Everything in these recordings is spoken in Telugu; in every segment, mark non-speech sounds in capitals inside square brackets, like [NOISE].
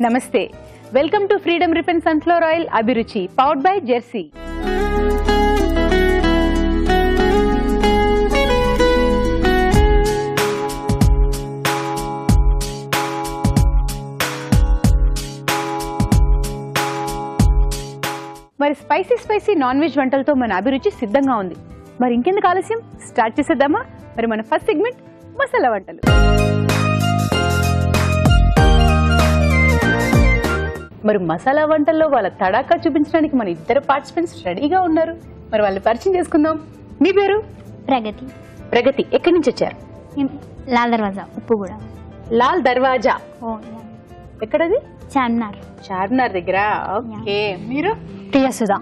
నమస్తే. Welcome to freedom refined sunflower oil Abhiruchi powered by Jersey. మరి స్పైసీ స్పైసీ నాన్ వెజ్ వంటలతో మన అభిరుచి సిద్ధంగా ఉంది. మరి ఇంకెందుకు ఆలస్యం? స్టార్ట్ చేసేద్దామా? మరి మన ఫస్ట్ సెగ్మెంట్ మసాలా వంటలు. మరి మసాలా వంటల్లో వాళ్ళ తడాకా చూపించడానికి మన ఇద్దరు పార్టిసిపెంట్స్ రెడీగా ఉన్నారు. మరి వాళ్ళని పరిచయం చేసుకుందాం. మీ పేరు? ప్రగతి. ప్రగతి ఎక్కడి నుంచి వచ్చారు? లాల్ దర్వాజా ఉప్పు కూడా లాల్ దర్వాజా? ఎక్కడది? చార్మినార్. చార్మినార్ దగ్గర. ఓకే. మీరు? ప్రియసుధా.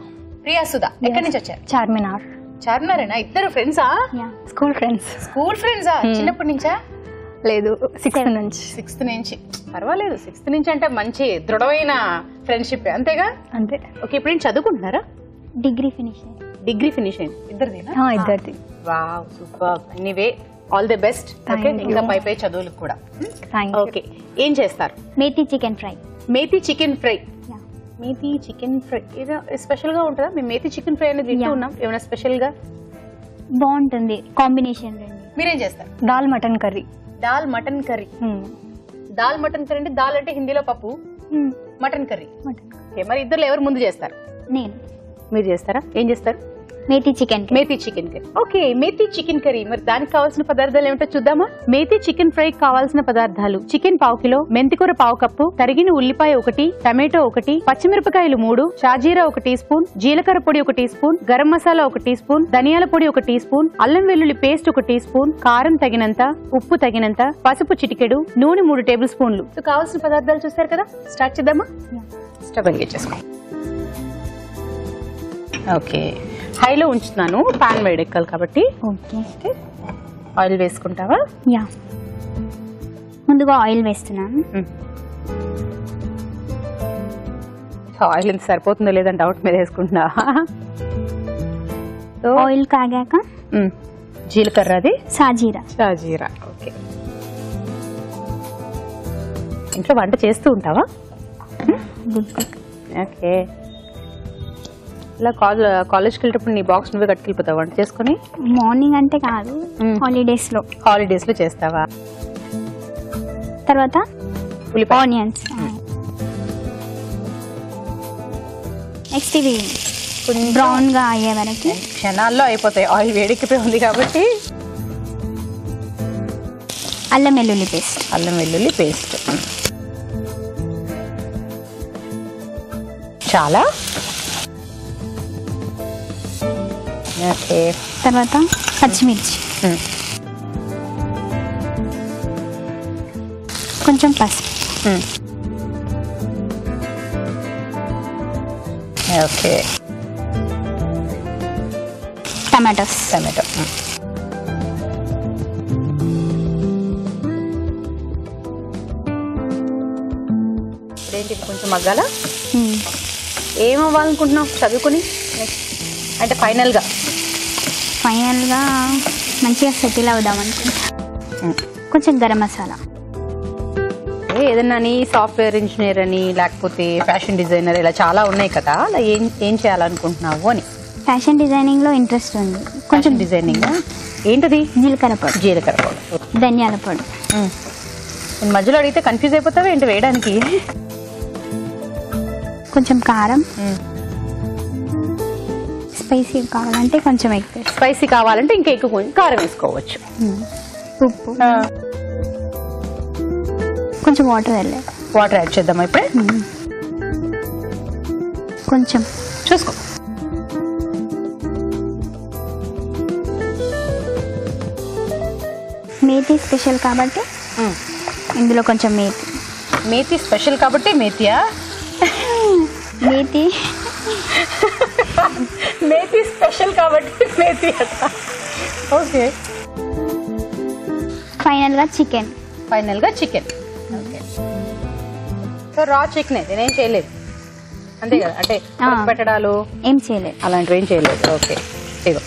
ప్రియా సుధా ఎక్కడి నుంచి వచ్చారు? చార్మినార్. చార్మినారేనా ఇద్దరు ఫ్రెండ్సా స్కూల్ ఫ్రెండ్స్ స్కూల్ ఫ్రెండ్సా చిన్నప్పటి నుంచా? లేదు సిక్స్త్ నుంచి. సిక్స్త్ నుంచి. పర్వాలేదు సిక్స్త్ నుంచి అంటే మంచి దృఢమైన ఫ్రెండ్షిప్ అంతేగా? అంతే. ఓకే ఇప్పుడు చదువుకుంటున్నారా? డిగ్రీ ఫినిష్ డిగ్రీ ఫినిష్ అయింది ఇద్దరిదేనా? ఇద్దరిది. Wow super anyway all the best okay. ఇంకా పై పై చదువులకు కూడా. ఓకే ఏం చేస్తారు? Methi chicken fry methi chicken fry methi chicken fry. ఇది స్పెషల్గా ఉంటుందా? మేము మేతి చికెన్ ఫ్రై అనేది Yeah. ఉన్నాం. ఏమైనా స్పెషల్గా? బాగుంటుంది. కాంబినేషన్ రెండు. మీరేం చేస్తారు? Dal mutton curry. Dal mutton curry. Dal mutton curry అంటే దాల్ అంటే హిందీలో పప్పు. Mutton curry. మరి ఇద్దరు ఎవరు ముందు చేస్తారు? నేను. మీరు చేస్తారా? ఏం చేస్తారు? Methi chicken methi chicken curry. Okay methi chicken curry. మరి దానికి కావాల్సిన పదార్థాలు ఏమిటో చూద్దామా? మేతి చికెన్ ఫ్రై కావాల్సిన పదార్థాలు. చికెన్ పావు కిలో మెంతికూర పావు కప్పు తరిగిన ఉల్లిపాయ ఒకటి టమాటో ఒకటి పచ్చిమిరపకాయలు మూడు షాజీరా ఒక టీ స్పూన్ జీలకర్ర పొడి ఒక టీ స్పూన్ గరం మసాలా ఒక టీ స్పూన్ ధనియాల పొడి ఒక టీ స్పూన్ అల్లం వెల్లుల్లి పేస్ట్ ఒక టీ స్పూన్ కారం తగినంత ఉప్పు తగినంత పసుపు చిటికెడు నూనె మూడు టేబుల్ స్పూన్లు. కావాల్సిన పదార్థాలు చూస్తారు కదా? స్టార్ట్ చేద్దామా? స్టవ్ వెలిగించేసుకో ఓకే. హైలో ఉంచుతున్నాను పాన్ వేడెక్కాలి కాబట్టి. ఓకే. ఆయిల్ వేసుకుంటావా? యా. ముందుగా ఆయిల్ వేస్తున్నాను. ఆయిల్ ఎంత సరిపోతుందో లేదని డౌట్ మీద వేసుకుంటున్నా. ఆయిల్ కాగాక? జీలకర్ర అది? సాజీరా. షాజీరా ఓకే. ఇంట్లో వంట చేస్తూ ఉంటావా? ఓకే. ఇలా కాలేజ్ కాలేజ్కి వెళ్ళేటప్పుడు నీ బాక్స్ నువ్వే కట్టుకెళ్ళిపోతావా? వంట చేసుకొని? మార్నింగ్ అంటే కాదు మ్మ్. హాలిడేస్లో. హాలిడేస్లో చేస్తావా? తర్వాత ఆనియన్స్ నెక్స్ట్ ఇవి బ్రౌన్గా అయ్యే వరకు. క్షణాల్లో అయిపోతాయి. ఆయిల్ వేడెక్కిపోయి ఉంది కాబట్టి అల్లం వెల్లుల్లి పేస్ట్. అల్లం వెల్లుల్లి పేస్ట్. చాలా ఓకే తర్వాత పచ్చిమిర్చి. కొంచెం పసుపు. Okay tomatoes tomato. ఇప్పుడేంటి కొంచెం మగ్గాల మ్మ్. ఏం అవ్వాలనుకుంటున్నావు చదువుకుని అంటే ఫైనల్గా ఫైనల్గా మంచిగా సెటిల్ అవుదాం అనుకుంటా కొంచెం గరం మసాలా. ఏదన్నా అని సాఫ్ట్వేర్ ఇంజనీర్ అని లేకపోతే ఫ్యాషన్ డిజైనర్ ఇలా చాలా ఉన్నాయి కదా అలా ఏం ఏం చేయాలనుకుంటున్నావు అని. ఫ్యాషన్ డిజైనింగ్లో ఇంట్రెస్ట్ ఉంది. కొంచెం డిజైనింగ్? ఏంటది? జీలకర్ర పొడి జీలకర్ర పౌడర్. ధనియాల పొడి నేను మధ్యలో అడిగితే కన్ఫ్యూజ్ అయిపోతావా ఏంటి వేయడానికి? కొంచెం కారం. స్పైసీ కావాలంటే కొంచెం ఎక్కువ స్పైసీ కావాలంటే ఇంకా ఎక్కువ కారం వేసుకోవచ్చు. ఉప్పు. కొంచెం వాటర్ వెళ్ళే వాటర్ యాడ్ చేద్దామా ఇప్పుడే? కొంచెం. చూసుకో. మేతి స్పెషల్ కాబట్టి ఇందులో కొంచెం మేతి. మేతి స్పెషల్ కాబట్టి మేతియా? మేతి. [LAUGHS] మేతి స్పెషల్ కాబట్టి మేతి అట ఓకే. ఫైనల్గా చికెన్. ఫైనల్గా chicken. Okay. So raw chicken నేనేం చేయలేదు. అంతే కదా? అంటే పెట్టడాలు? ఏం చేయలేదు. అలాంటివి ఏం చేయలేదు. ఓకే. ఇగో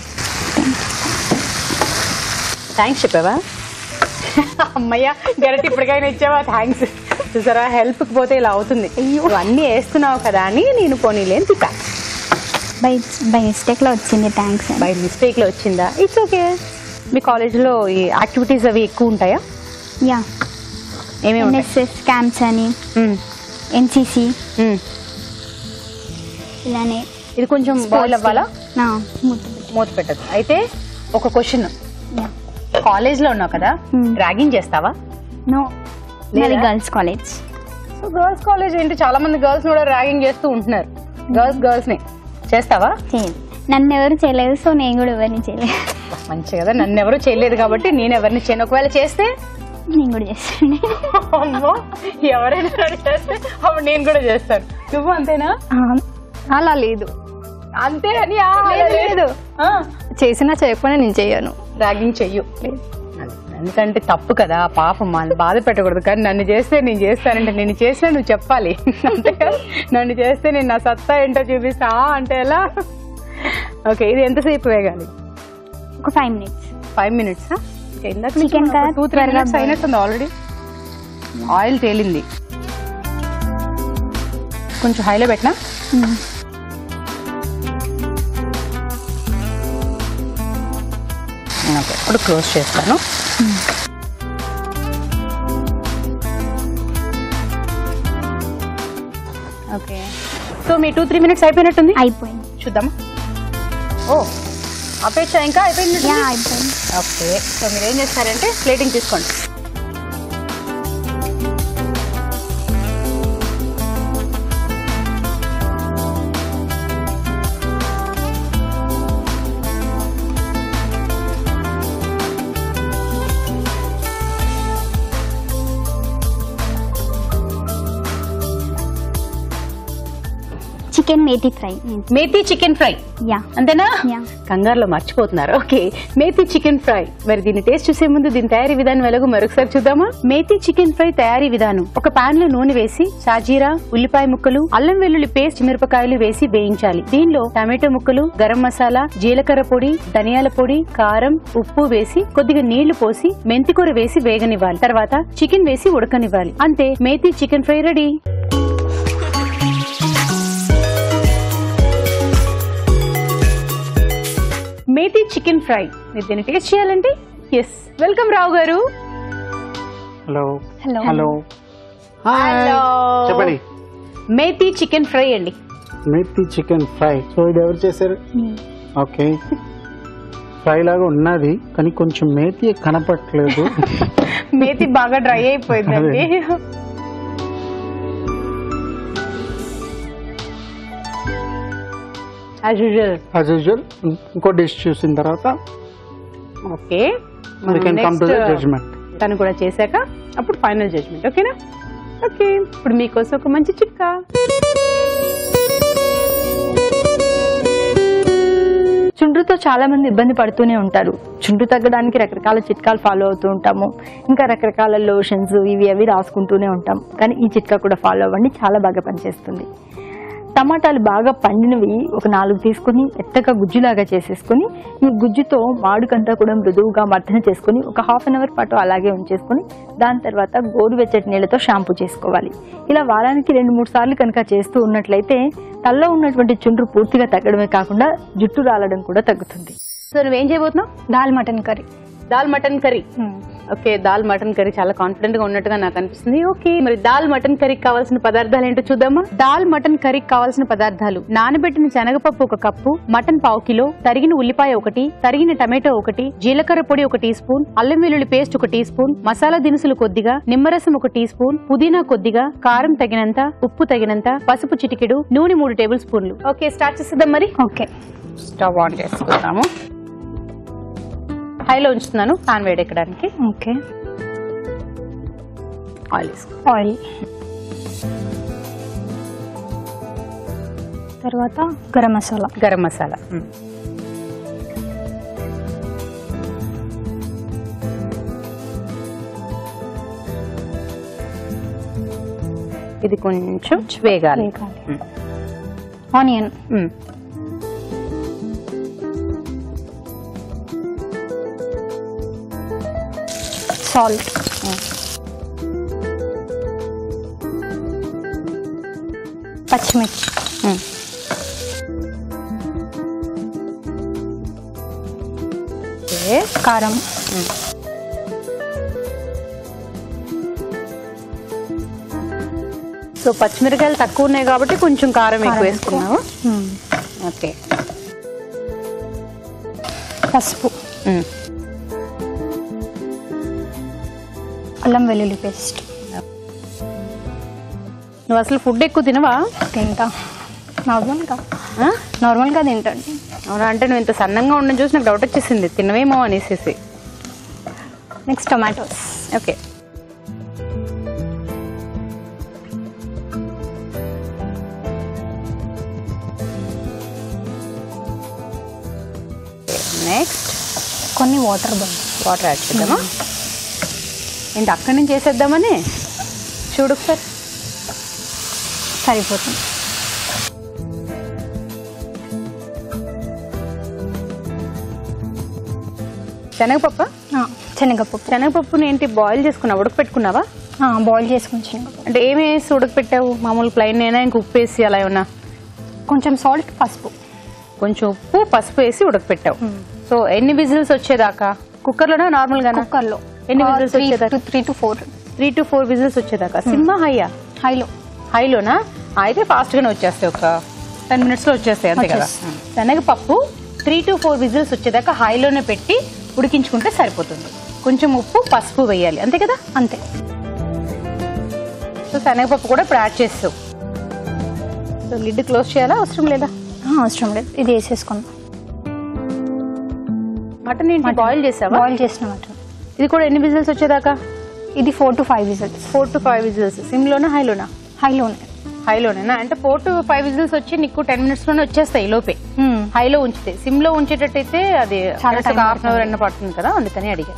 థ్యాంక్స్ చెప్పావా? అమ్మయ్య గరటి ఇప్పటికైనా ఇచ్చావా? థ్యాంక్స్ చూసారా? హెల్ప్ పోతే ఇలా అవుతుంది. అన్ని వేస్తున్నావు కదా అని నేను పోనీలేని తిట్టా. బై బై మిస్టేక్లో వచ్చింది థ్యాంక్స్ బై మిస్టేక్లో వచ్చిందా? ఇట్స్ ఓకే మీ కాలేజ్లో ఈ యాక్టివిటీస్ అవి ఎక్కువ ఉంటాయా? యా ఏమేమి ఎన్ఎస్ఎస్ క్యాంప్స్ అని. ఎన్సిసి మ్మ్. ఇలానే. ఇది కొంచెం బాయిల్ అవ్వాలా? మూత పెట్టదు అయితే ఒక క్వశ్చన్ యా కాలేజ్లో ఉన్నావు కదా? Hmm. ర్యాగింగ్ చేస్తావా? నో లేదా? Girls college so girls college ఏంటి? చాలా మంది గర్ల్స్ కూడా ర్యాగింగ్ చేస్తూ ఉంటున్నారు. గర్ల్స్ గర్ల్స్ని. చేస్తావా? నన్ను ఎవరు చేయలేదు సో నేను కూడా ఎవరిని చేయలేదు. మంచి కదా నన్ను ఎవరు చేయలేదు కాబట్టి నేను ఎవరిని చేయను. ఒకవేళ చేస్తే? నేను కూడా చేస్తాను. అమ్మో ఎవరైనా చేస్తే అప్పుడు నేను కూడా చేస్తాను. నువ్వు అంతేనా? అలా లేదు. అంతే అని లేదు, లేదు. చేసినా చేయకపోయినా నేను చేయను. ర్యాగింగ్ చెయ్యు. ఎందుకంటే తప్పు కదా పాపం. బాధ పెట్టకూడదు కానీ నన్ను చేస్తే నేను చేస్తానంటే నేను చేసినా నువ్వు చెప్పాలి. అంతే కదా? నన్ను చేస్తే నేను నా సత్తా ఏంటో చూపిస్తా. అంటే ఎలా? ఓకే ఇది ఎంతసేపు వేగాలి? ఒక ఫైవ్ మినిట్స్ ఫైవ్ మినిట్స్ ఇందాక టూ త్రీ మినిట్స్ అయినట్టుంది ఆల్రెడీ ఆయిల్ తేలింది. కొంచెం హైలో పెట్టినా? ఓకే ఇప్పుడు క్లోజ్ చేస్తాను. ఓకే. సో మీ టూ త్రీ మినిట్స్ అయిపోయినట్టుంది? అయిపోయింది. చూద్దామా ఓ ఆపేచ్చా ఇంకా అయిపోయింది? ఓకే. సో మీరు ఏం చేస్తారంటే ప్లేటింగ్ తీసుకోండి. Chicken methi fry. Methi chicken fry? Yeah. అంతేనా? యా. కంగారులో మర్చిపోతున్నారు. ఓకే. Methi chicken fry. మరి దీన్ని టేస్ట్ చూసే ముందు దీని తయారీ విధానం ఎలాగో మరొకసారి చూద్దామా? మేతి చికెన్ ఫ్రై తయారీ విధానం. ఒక పాన్లో నూనె వేసి సాజీరా ఉల్లిపాయ ముక్కలు అల్లం వెల్లుల్లి పేస్ట్ మిరపకాయలు వేసి వేయించాలి. దీనిలో టమాటో ముక్కలు గరం మసాలా జీలకర్ర పొడి ధనియాల పొడి కారం ఉప్పు వేసి కొద్దిగా నీళ్ళు పోసి మెంతికూర వేసి వేగనివ్వాలి. తర్వాత చికెన్ వేసి ఉడకనివ్వాలి. అంతే. Methi chicken fry ready. Methi chicken fry. మీరు దీన్ని టేస్ట్ చేయాలంటే ఎస్ వెల్కమ్ రావు గారు. హలో హలో హలో హాయ్ చెప్పండి. మేతి చికెన్ ఫ్రై అండి. Methi chicken fry. సో ఇది ఎవరు చేశారు? ఓకే. ఫ్రై లాగా ఉన్నది కానీ కొంచెం మేతి కనపట్లేదు. [LAUGHS] మేతి బాగా డ్రై అయిపోయిందండి. యాజ్ యూజువల్ యాజ్ యూజువల్ ఇంకో డిష్ చూసిన తర్వాత okay we can come to the judgement తను కూడా చేశాక అప్పుడు ఫైనల్ జడ్జ్మెంట్ ఓకేనా ఓకే ఇప్పుడు మీకోసం ఒక మంచి చిట్కా. చుండ్రుతో చాలా మంది ఇబ్బంది పడుతూనే ఉంటారు. చుండ్రు తగ్గడానికి రకరకాల చిట్కాలు ఫాలో అవుతూ ఉంటాము. ఇంకా రకరకాల లోషన్స్ ఇవి అవి రాసుకుంటూనే ఉంటాం. కానీ ఈ చిట్కా కూడా ఫాలో అవ్వండి. చాలా బాగా పనిచేస్తుంది. టమాటాలు బాగా పండినవి ఒక నాలుగు తీసుకొని ఎత్తగా గుజ్జులాగా చేసేసుకొని ఈ గుజ్జుతో మాడుకంతా కూడా మృదువుగా మర్దన చేసుకొని ఒక హాఫ్ అన్ అవర్ పాటు అలాగే ఉంచేసుకొని దాని తర్వాత గోరువెచ్చటి నీళ్ళతో షాంపూ చేసుకోవాలి. ఇలా వారానికి రెండు మూడు సార్లు కనుక చేస్తూ ఉన్నట్లయితే తల్లో ఉన్నటువంటి చుండ్రు పూర్తిగా తగ్గడమే కాకుండా జుట్టు రాలడం కూడా తగ్గుతుంది. సో నువ్వేం చేయబోతున్నావు? Dal mutton curry. Dal mutton curry. Okay dal mutton curry చాలా కాన్ఫిడెంట్గా ఉన్నట్టుగా నాకు అనిపిస్తుంది. ఓకే మరి దాల్ మటన్ కర్రీకి కావాల్సిన పదార్థాలు ఏంటో చూద్దామా? దాల్ మటన్ కర్రీకి కావాల్సిన పదార్థాలు. నానబెట్టిన శనగపప్పు ఒక కప్పు మటన్ పావు కిలో తరిగిన ఉల్లిపాయ ఒకటి తరిగిన టమాటో ఒకటి జీలకర్ర పొడి ఒక టీ స్పూన్ అల్లం వెల్లుల్లి పేస్ట్ ఒక టీ స్పూన్ మసాలా దినుసులు కొద్దిగా నిమ్మరసం ఒక టీ స్పూన్ పుదీనా కొద్దిగా కారం తగినంత ఉప్పు తగినంత పసుపు చిటికెడు నూనె మూడు టేబుల్ స్పూన్లు. ఓకే స్టార్ట్ చేసేద్దాం మరి. ఓకే. స్టవ్ ఆన్ చేసుకుంటాము హైలో ఉంచుతున్నాను పాన్ వేడెక్కడానికి. ఓకే. Oil oil. తర్వాత గరం మసాలా. గరం మసాలా. ఇది కొంచెం వేగాలి. ఆనియన్. సాల్ట్ పచ్చిమిర్చి. కారం. సో పచ్చిమిరకాయలు తక్కువ ఉన్నాయి కాబట్టి కొంచెం కారం ఎక్కువ. మ్మ్. ఓకే. పసుపు. అల్లం వెల్లుల్లి పేస్ట్. నువ్వు అసలు ఫుడ్ ఎక్కువ తినవా? తింటా. నార్మల్గా? నార్మల్గా తింటాను అవునా? అంటే నువ్వు ఇంత సన్నంగా ఉండడం చూసి నాకు డౌట్ వచ్చేసింది. తినవేమో అనేసి నెక్స్ట్ టొమాటోస్ ఓకే. నెక్స్ట్ కొన్ని వాటర్ వాటర్ యాడ్ చేద్దామా? ఏంటి అక్కడి నుంచి వేసేద్దామని చూడు ఒకసారి. సరిపోతుంది. శనగపప్పు? శనగపప్పు. శనగపప్పుని ఏంటి బాయిల్ చేసుకున్నావా ఉడకపెట్టుకున్నావా? బాయిల్ చేసుకుని శనగపప్పు. అంటే ఏమి వేసి ఉడకపెట్టావు? మామూలు ప్లైన్ అయినా ఇంక ఉప్పు వేసి అలా ఏమన్నా? కొంచెం సాల్ట్ పసుపు. కొంచెం ఉప్పు పసుపు వేసి ఉడకపెట్టావు. సో ఎన్ని విజిల్స్ వచ్చేదాకా? కుక్కర్లోనా? నార్మల్గానా? కుక్కర్లో. ఎన్ని whistles వచ్చేదాకా? Three to four three to four whistles వచ్చేదాకా. సినిమా హైయా హైలో. హైలోనా? అయితే ఫాస్ట్గానే వచ్చేస్తాయి ఒక టెన్ మినిట్స్లో వచ్చేస్తాయి అంతే కదా. శనగపప్పు త్రీ టు ఫోర్ విజిల్స్ వచ్చేదాకా హైలోనే పెట్టి ఉడికించుకుంటే సరిపోతుంది. కొంచెం ఉప్పు పసుపు వేయాలి. అంతే కదా? అంతే. సో శనగపప్పు కూడా ఇప్పుడు యాడ్ చేస్తావు. సో లిడ్ క్లోజ్ చేయాలా? అవసరం లేదా? అవసరం లేదు. ఇది వేసేసుకుందాం. మటన్ ఏంటి? బాయిల్ చేసావా? బాయిల్ చేసిన మటన్ ఇది కూడా ఎన్ని విజిల్స్ వచ్చేదాకా? ఇది four to five whistles four to five whistles సిమ్లోనా హైలోనా హైలోనే హైలోనేనా అంటే ఫోర్ టు ఫైవ్ విజిల్స్ వచ్చి నీకు టెన్ మినిట్స్లోనే వచ్చేస్తాయి లోపే. హైలో ఉంచితే. సిమ్లో ఉంచేటట్టయితే అది హాఫ్ అన్ అవర్. ఎన్న పడుతుంది. కదా అందుకని అడిగా.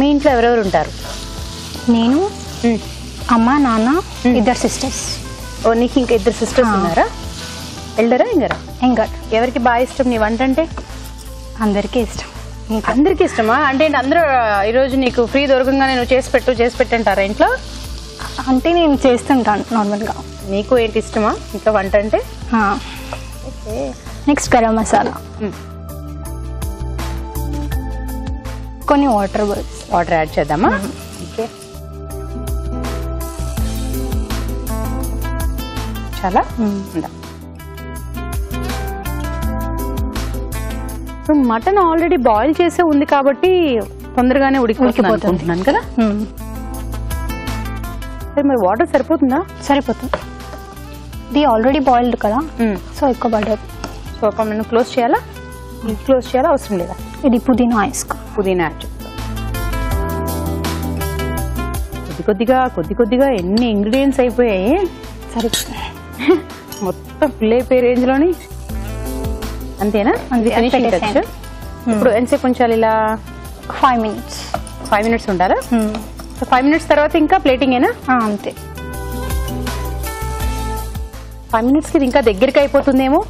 మీ ఇంట్లో ఎవరెవరు ఉంటారు? నేను అమ్మ నాన్న ఇద్దరు సిస్టర్స్ ఓ నీకు ఇంకా ఇద్దరు సిస్టర్స్. ఉన్నారా? ఎల్డరా ఇంగరా ఇంకా ఎవరికి బాగా ఇష్టం నీ వంట అంటే అందరికీ ఇష్టం. ఇంకా అందరికి ఇష్టమా? అంటే అందరూ ఈ రోజు నీకు ఫ్రీ దొరకంగానే నువ్వు చేసి పెట్టు చేసి పెట్టంటారా ఇంట్లో? అంటే నేను చేస్తుంటాను నార్మల్గా. నీకు ఏంటి ఇష్టమా? ఇంట్లో వంట అంటే నెక్స్ట్ గరం మసాలా. కొన్ని వాటర్ బర్డ్స్ వాటర్ యాడ్ చేద్దామా? ఓకే. చాలా? ఉందా? మటన్ ఆల్రెడీ బాయిల్ చేసే ఉంది కాబట్టి తొందరగానే. అనుకుంటున్నాను కదా? సరే మరి వాటర్ సరిపోతుందా? సరిపోతుంది. ఇది ఆల్రెడీ బాయిల్డ్ కదా? సో ఎక్కువ పడదు. సో ఒక మనం క్లోజ్ చేయాలా? క్లోజ్ చేయాలా? అవసరం లేదా? ఇది పుదీనా వేసుకో పుదీనా యాడ్ కొద్ది కొద్దిగా కొద్ది కొద్దిగా ఎన్ని ఇంగ్రీడియంట్స్ అయిపోయాయి? సరిపోతుంది. మొత్తం ఫుల్ అయిపోయే రేంజ్లోని అంతేనా? అంతే, ఫినిషింగ్ టచ్. ఇప్పుడు ఎంతసేపు ఉంచాలి ఇలా? ఫైవ్ మినిట్స్ ఫైవ్ మినిట్స్ ఉండాలా? సో ఫైవ్ మినిట్స్ తర్వాత ఇంకా ప్లేటింగ్ ఏనా? అంతే. ఫైవ్ మినిట్స్కి ఇది ఇంకా దగ్గరికి అయిపోతుందేమో?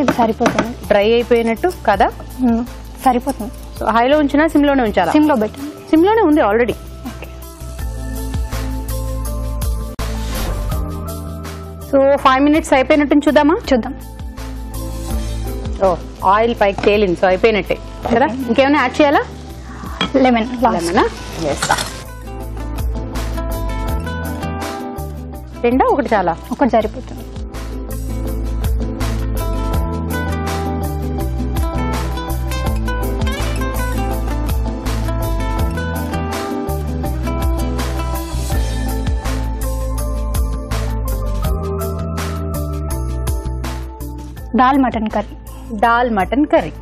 ఇది సరిపోతుంది. డ్రై అయిపోయినట్టు కదా? మ్మ్. సరిపోతుంది. సో హైలో ఉంచినా సిమ్లోనే ఉంచాలా? సిమ్లో సిమ్లోనే ఉంది ఆల్రెడీ సో ఫైవ్ మినిట్స్ అయిపోయినట్టు చూద్దామా చూద్దాం. ఆయిల్ పైకి తేలింది సో అయిపోయినట్టే. కదా ఇంకేమైనా యాడ్ చేయాలా? లెమన్ లెమనా? వేస్తా రెండా? ఒకటి చాలా. ఒకటి సరిపోతుంది. Dal mutton curry. Dal mutton curry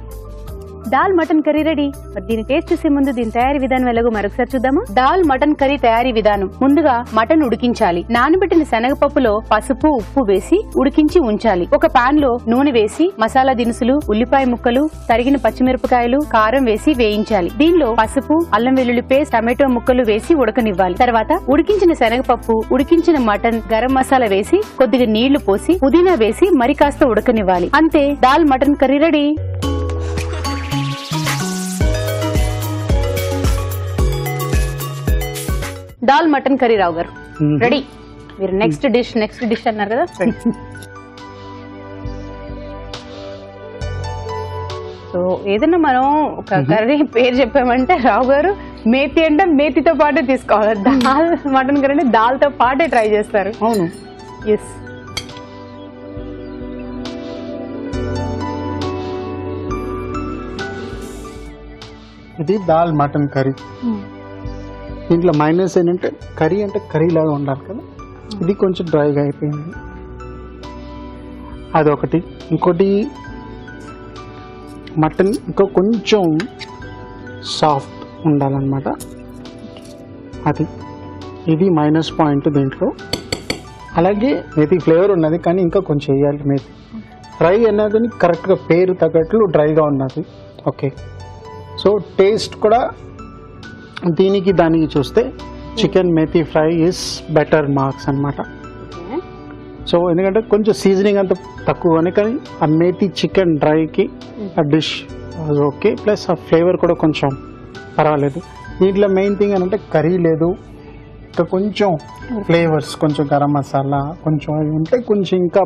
dal mutton curry ready. మరి దీని టేస్ట్ చూసే ముందు దీని తయారీ విధానం ఎలాగో మరొకసారి చూద్దామా. దాల్ మటన్ కర్రీ తయారీ విధానం. ముందుగా మటన్ ఉడికించాలి. నానబెట్టిన శనగపప్పులో పసుపు ఉప్పు వేసి ఉడికించి ఉంచాలి. ఒక పాన్లో నూనె వేసి మసాలా దినుసులు ఉల్లిపాయ ముక్కలు తరిగిన పచ్చిమిరపకాయలు కారం వేసి వేయించాలి. దీనిలో పసుపు అల్లం వెల్లుల్లి పేస్ట్ టమాటో ముక్కలు వేసి ఉడకనివ్వాలి. తర్వాత ఉడికించిన శనగపప్పు ఉడికించిన మటన్ గరం మసాలా వేసి కొద్దిగా నీళ్ళు పోసి పుదీనా వేసి మరి కాస్త ఉడకనివ్వాలి. అంతే dal mutton curry ready. Dal mutton curry Rao garu. Ready? మీరు నెక్స్ట్ డిష్ నెక్స్ట్ డిష్ అన్నారు కదా? సో ఏదైనా మనం ఒక కర్రీ పేరు చెప్పామంటే రావు గారు మేతి అంటే మేతితో పాటే తీసుకోవాలి. దాల్ మటన్ కర్రీ అంటే దాల్తో పాటే ట్రై చేస్తారు. అవును. ఎస్ ఇది దాల్ మటన్ కర్రీ. దీంట్లో మైనస్ ఏంటంటే కర్రీ అంటే కర్రీ లాగా ఉండాలి కదా. ఇది కొంచెం డ్రైగా అయిపోయింది. అదొకటి. ఇంకోటి మటన్ ఇంకా కొంచెం సాఫ్ట్ ఉండాలన్నమాట. అది. ఇది మైనస్ పాయింట్ దీంట్లో. అలాగే మేతి ఫ్లేవర్ ఉన్నది కానీ ఇంకా కొంచెం వేయాలి మేతి. ఫ్రై అనేది కరెక్ట్గా పేరు తగ్గట్లు డ్రైగా ఉన్నది. ఓకే. సో టేస్ట్ కూడా దీనికి దానికి చూస్తే chicken methi fry is better marks అన్నమాట. సో ఎందుకంటే కొంచెం సీజనింగ్ అంత తక్కువనే కానీ ఆ మేతి చికెన్ డ్రైకి ఆ డిష్ ఓకే ప్లస్ ఆ ఫ్లేవర్ కూడా కొంచెం పర్వాలేదు. దీంట్లో మెయిన్ థింగ్ అంటే కర్రీ లేదు. ఇంకా కొంచెం ఫ్లేవర్స్ కొంచెం గరం మసాలా కొంచెం అవి ఉంటే కొంచెం ఇంకా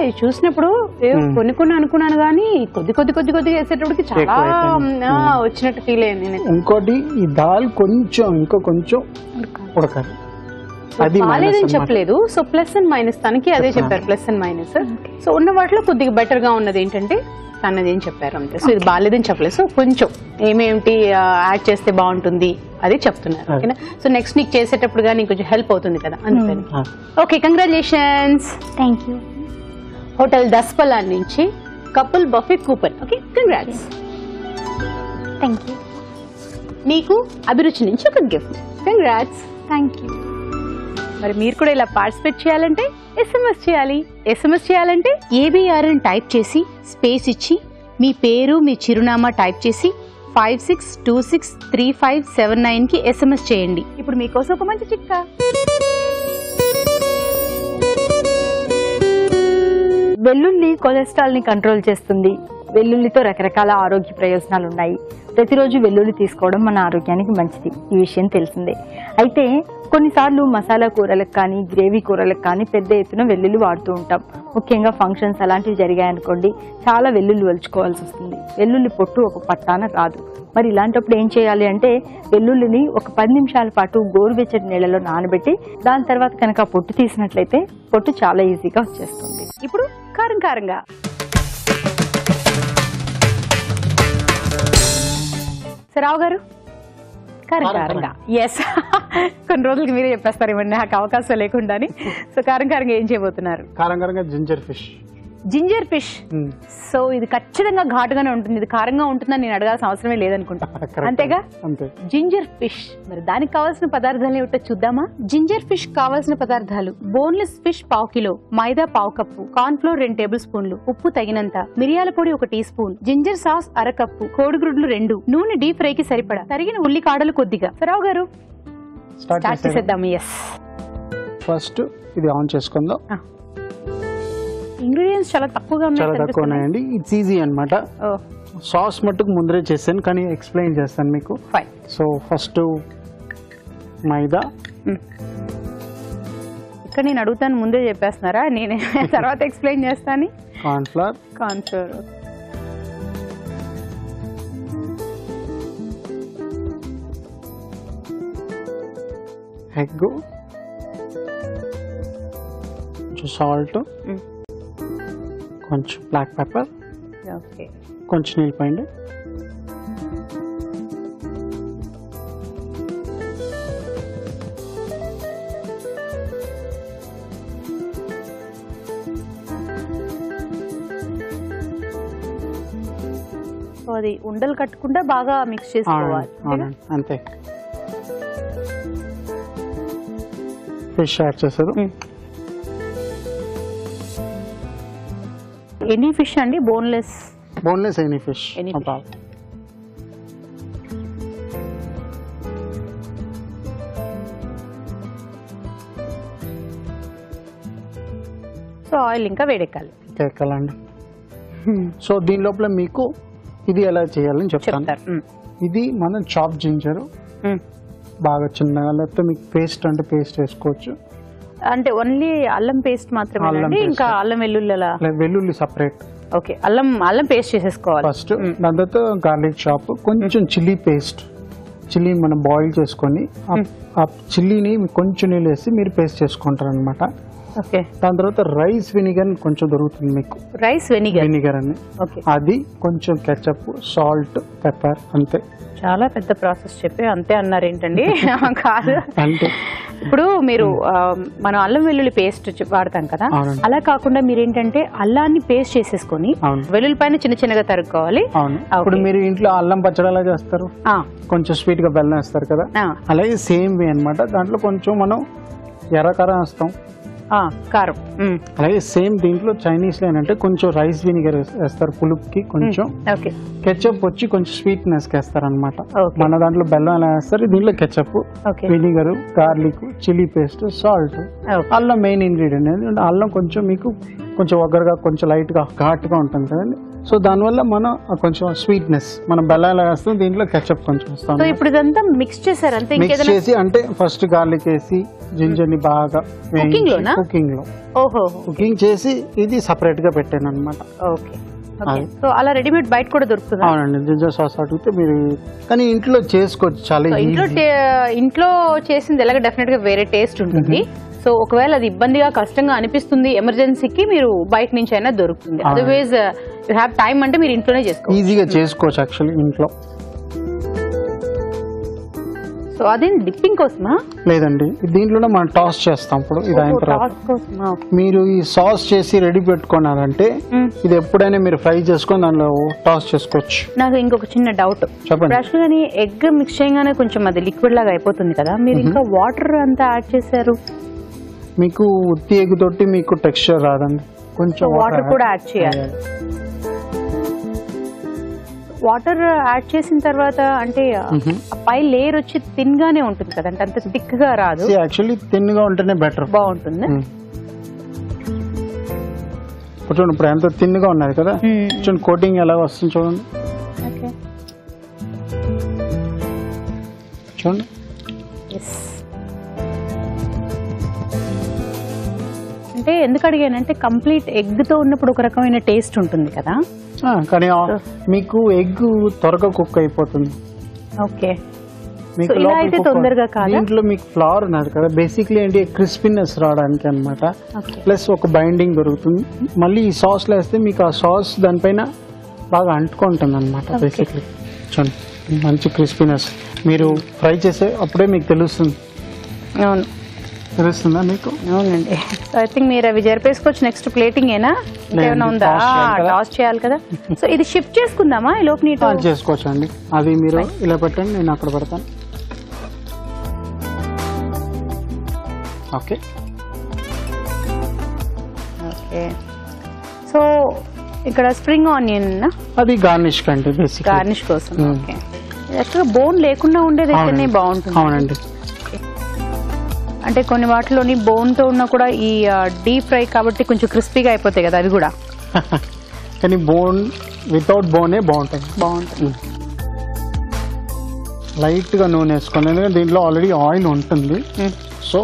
ఇది చూసినప్పుడు కొన్ని కొన్ని అనుకున్నాను కానీ కొద్ది కొద్ది కొద్ది కొద్దిగా వేసేటప్పటికి చాలా వచ్చినట్టు ఫీల్ అయ్యింది నేను ఇంకోటి ఈ దాల్ కొంచెం ఇంకా కొంచెం ఉడకాలి. అది అన్నమాట. చెప్పలేదు. సో ప్లస్ అండ్ మైనస్ తనకి అదే చెప్పారు ప్లస్ అండ్ మైనస్ సో ఉన్న వాటిలో కొద్దిగా బెటర్గా ఉన్నది ఏంటంటే తనది ఏం చెప్పారు అంతే. సో ఇది బాలేదని చెప్పలేదు. సో కొంచెం ఏమేమిటి యాడ్ చేస్తే బాగుంటుంది అది చెప్తున్నారు. ఓకేనా? సో నెక్స్ట్ నీకు చేసేటప్పుడు నీకు కొంచెం హెల్ప్ అవుతుంది కదా అందుకని okay congratulations thank you hotel Daspalla నుంచి couple buffet coupon. Okay congrats thank you మీకు అభిరుచి నుంచి ఒక గిఫ్ట్ కంగ్రాట్స్ థ్యాంక్ యూ మరి మీరు కూడా ఇలా పార్టిసిపేట్ చేయాలంటే ఎస్ఎంఎస్ చేయాలి. ఎస్ఎంఎస్ చేయాలంటే ఏబిఆర్ అని టైప్ చేసి స్పేస్ ఇచ్చి మీ పేరు మీ చిరునామా టైప్ చేసి five six two six three five seven నైన్కి ఎస్ఎంఎస్ చేయండి. ఇప్పుడు మీకోసం ఒక మంచి చిక్కా వెల్లుల్లి కొలెస్ట్రాల్ని కంట్రోల్ చేస్తుంది. వెల్లుల్లితో రకరకాల ఆరోగ్య ప్రయోజనాలు ఉన్నాయి. ప్రతిరోజు వెల్లుల్లి తీసుకోవడం మన ఆరోగ్యానికి మంచిది. ఈ విషయం తెలిసిందే. అయితే కొన్నిసార్లు మసాలా కూరలకు కానీ గ్రేవీ కూరలకు కానీ పెద్ద ఎత్తున వెల్లుల్లి వాడుతూ ఉంటాం. ముఖ్యంగా ఫంక్షన్స్ అలాంటివి జరిగాయనుకోండి చాలా వెల్లుల్లి ఒలుచుకోవాల్సి వస్తుంది. వెల్లుల్లి పొట్టు ఒక పట్టాన రాదు. మరి ఇలాంటప్పుడు ఏం చేయాలి అంటే వెల్లుల్లిని ఒక పది నిమిషాల పాటు గోరువెచ్చటి నీళ్ళలో నానబెట్టి దాని తర్వాత కనుక పొట్టు తీసినట్లయితే పొట్టు చాలా ఈజీగా వచ్చేస్తుంది. ఇప్పుడు కారం కారంగా. రావు గారు కారం కారం కారంగా. ఎస్ [LAUGHS] కొన్ని రోజులకి మీరే చెప్పేస్తారు ఇవ్వండి నాకు అవకాశం లేకుండాని. సో [LAUGHS] కారం కారంగా ఏం చేయబోతున్నారు? కారం కారంగా ginger fish. Ginger fish. So ఇది ఖచ్చితంగా ఘాటుగానే ఉంటుంది. ఇది కారంగా ఉంటుందని నేను అడగాల్సిన అవసరమే లేదనుకుంటా. [LAUGHS] అంతేగా? అంతే. Ginger fish. మరి దానికి కావాల్సిన పదార్థాలు ఏమిటో చూద్దామా? జింజర్ ఫిష్ కావాల్సిన పదార్థాలు. బోన్లెస్ ఫిష్ పావు కిలో మైదా పావు కప్పు కార్న్ ఫ్లోర్ రెండు టేబుల్ స్పూన్లు ఉప్పు తగినంత మిరియాల పొడి ఒక టీ స్పూన్ జింజర్ సాస్ అరకప్పు కోడిగుడ్లు రెండు నూనె డీప్ ఫ్రై కి సరిపడా. తరిగిన ఉల్లి కాడలు కొద్దిగా. సరావు గారు? స్టార్ట్ చేసేద్దాం. ఎస్ ఫస్ట్ ఇది ఆన్ చేసుకుందాం. ఇంగ్రీడియంట్స్ చాలా తక్కువగా ఉన్నాయి చాలా తక్కువ ఉన్నాయండి. ఇట్స్ ఈజీ అన్నమాట. సాస్ మట్టుకు ముందరే చేశాను కానీ ఎక్స్ప్లెయిన్ చేస్తాను మీకు. Fine so first maida. ఇక్కడ నేను అడుగుతాను ముందే చెప్పేస్తున్నారా? నేను [LAUGHS] తర్వాత ఎక్స్ప్లెయిన్ చేస్తాను. Corn flour corn flour egg salt. కొంచెం బ్లాక్ పెప్పర్ ఓకే కొంచెం నీళ్ళు పోయండి. సో అది ఉండలు కట్టకుండా బాగా మిక్స్ చేసుకోవాలి. అంతే. ఫిష్ యాడ్ చేశారు ఎనీ ఫిష్ అండి? Boneless? Boneless any fish. fish. So oil ఇంకా వేడెక్కాలి. ఎక్కాలండి సో దీని లోపల మీకు ఇది ఎలా చేయాలని చెప్తాను. ఇది మనం చాప్ జింజర్. బాగా చిన్నగా లేకపోతే మీకు పేస్ట్ అంటే పేస్ట్ వేసుకోవచ్చు. అంటే ఓన్లీ అల్లం పేస్ట్ మాత్రమే. ఇంకా అల్లం వెల్లుల్లి వెల్లుల్లి సపరేట్ ఓకే అల్లం అల్లం పేస్ట్ చేసేసుకోవాలి. ఫస్ట్ దాని తర్వాత గార్లిక్ చాప్ కొంచెం చిల్లీ పేస్ట్ చిల్లీ మనం బాయిల్ చేసుకొని ఆ- చిల్లీని కొంచెం నీళ్ళు వేసి మీరు పేస్ట్ చేసుకుంటారు అనమాట ఓకే. దాని తర్వాత రైస్ వెనిగర్ కొంచెం దొరుకుతుంది మీకు. రైస్ వెనిగర్ వెనిగర్ అని. ఓకే. అది కొంచెం కెచప్ సాల్ట్ పెప్పర్ అంతే. చాలా పెద్ద ప్రాసెస్ చెప్పి అంతే అన్నారు ఏంటండి [LAUGHS] [LAUGHS] కాదు. అంటే ఇప్పుడు మీరు ఆ, మనం అల్లం వెల్లుల్లి పేస్ట్ వాడతాం కదా. అలా కాకుండా మీరు ఏంటంటే అల్లాన్ని పేస్ట్ చేసేసుకొని. వెల్లుల్లి పైన చిన్న చిన్నగా తరుక్కోవాలి. ఇప్పుడు మీరు ఇంట్లో అల్లం పచ్చడి ఎలా చేస్తారు? కొంచెం స్వీట్గా బెల్లం వేస్తారు కదా? అలాగే సేమ్ వే అన్నమాట. దాంట్లో కొంచెం మనం ఎర్రకారం వేస్తాం. కారం. అలాగే సేమ్ దీంట్లో చైనీస్లో ఏంటంటే కొంచెం రైస్ వినిగర్ వేస్తారు పులుపుకి కొంచెం. ఓకే. కెచప్ వచ్చి కొంచెం స్వీట్నెస్ వేస్తారు అనమాట. మన దాంట్లో బెల్లం ఎలా వేస్తారు? దీంట్లో ketchup vinegar garlic chilli paste salt. అల్లం మెయిన్ ఇంగ్రీడియంట్ అల్లం కొంచెం మీకు కొంచెం ఒగ్గరగా కొంచెం లైట్గా ఘాట్గా ఉంటుంది కదండి. సో దానివల్ల మనం కొంచెం స్వీట్నెస్ మనం బెల్లం వేస్తాం దీంట్లో కెచప్ కొంచెం వేస్తాం. ఇప్పుడు ఇదంతా మిక్స్ చేశారు? అంతే మిక్స్ ఇంకేదైనా చేసి అంటే ఫస్ట్ గార్లిక్ వేసి జింజర్ని బాగా? కుకింగ్లో ఓహో. కుకింగ్ చేసి ఇది సపరేట్గా పెట్టాను అనమాట ఓకే. సో అలా రెడీమేడ్ బయట కూడా దొరుకుతుందా? అవునండి జింజర్ సాస్ అడిగితే మీరు కానీ ఇంట్లో చేసుకోవచ్చు చాలా ఇంట్లో ఇంట్లో చేసింది ఎలాగ డెఫినెట్గా వేరే టేస్ట్ ఉంటుంది. సో ఒకవేళ అది ఇబ్బందిగా కష్టంగా అనిపిస్తుంది ఎమర్జెన్సీకి మీరు బయట నుంచి అయినా దొరుకుతుంది. అదర్వైజ్ యూ హ్యావ్ టైం అంటే మీరు ఇంట్లోనే చేసుకోవచ్చు. ఈజీగా చేసుకోవచ్చు యాక్చువల్లీ ఇంట్లో. సో అదే డిప్పింగ్ కోసమా? లేదండి. దీంట్లోనే మనం టాస్ చేస్తాం ఇప్పుడు. ఇది అయిన తర్వాత. మీరు ఈ సాస్ చేసి రెడీ పెట్టుకున్నారంటే. ఇది ఎప్పుడైనా మీరు ఫ్రై చేసుకొని దానిలో టాస్ చేసుకోవచ్చు. నాకు ఇంకొక చిన్న డౌట్ చెప్పండి. గానీ ఎగ్ మిక్స్ చేయగానే కొంచెం అది లిక్విడ్ లాగా అయిపోతుంది కదా. మీరు ఇంకా వాటర్ అంతా యాడ్ చేశారు. మీకు ఉత్తి ఎగ్ తోటి మీకు టెక్స్చర్ రాదండి. కొంచెం వాటర్ కూడా యాడ్ చేయాలి. వాటర్ యాడ్ చేసిన తర్వాత అంటే పై లేయర్ వచ్చి థిన్ గానే ఉంటుంది కదా అంటే అంత థిక్గా రాదు యాక్చువల్లీ తిన్గా ఉంటేనే బెటర్ బాగుంటుంది. చూడండి ఇప్పుడు ఎంత తిన్గా ఉన్నది కదా. చూడండి కోటింగ్ ఎలా వస్తుంది చూడండి. ఓకే చూడండి. అంటే ఎందుకు అడిగానంటే కంప్లీట్ ఎగ్తో ఉన్నప్పుడు ఒక రకమైన టేస్ట్ ఉంటుంది కదా. కానీ మీకు ఎగ్ త్వరగా కుక్ అయిపోతుంది. ఓకే? దీంట్లో మీకు ఫ్లవర్ ఉన్నది కదా. బేసిక్లీ ఏంటి క్రిస్పీనెస్ రావడానికి అన్నమాట. ఓకే. ప్లస్ ఒక బైండింగ్ దొరుకుతుంది. మళ్ళీ ఈ సాస్లో వేస్తే మీకు ఆ సాస్ దానిపైన బాగా అంటుకుంటుంది అనమాట బేసిక్లీ చూడండి మంచి క్రిస్పీనెస్ మీరు ఫ్రై చేసే అప్పుడే మీకు తెలుస్తుంది. అవును. తెలుస్తుందా మీకు? అవునండి. సో ఐ థింక్ మీరు అవి జరిపేసుకోవచ్చు. నెక్స్ట్ ప్లేటింగ్ ఏనా? ఇంకేమైనా ఉందా? toss చేయాలి కదా. టాస్ చేయాలి కదా. సో ఇది షిఫ్ట్ చేసుకుందామా? ఈ లోపు నీటు ఆ, చేసుకోవచ్చు అండి అది మీరు ఇలా పెట్టండి నేను అక్కడ పెడతాను. ఓకే ఓకే సో ఇక్కడ స్ప్రింగ్ ఆనియన్ అది గార్నిష్ కండి బేసిక్ గార్నిష్ కోసం. ఓకే యాక్చువల్గా బోన్ లేకుండా ఉండేది బాగుంటుంది. అవునండి. అంటే కొన్ని వాటిలోని బోన్తో ఉన్నా కూడా ఈ డీప్ ఫ్రై కాబట్టి కొంచెం క్రిస్పీగా అయిపోతాయి కదా అవి కూడా. [LAUGHS] కానీ బోన్ వితౌట్ బోనే బాగుంటుంది బాగుంటుంది లైట్గా నూనె వేసుకోండి. ఎందుకంటే దీంట్లో ఆల్రెడీ ఆయిల్ ఉంటుంది. సో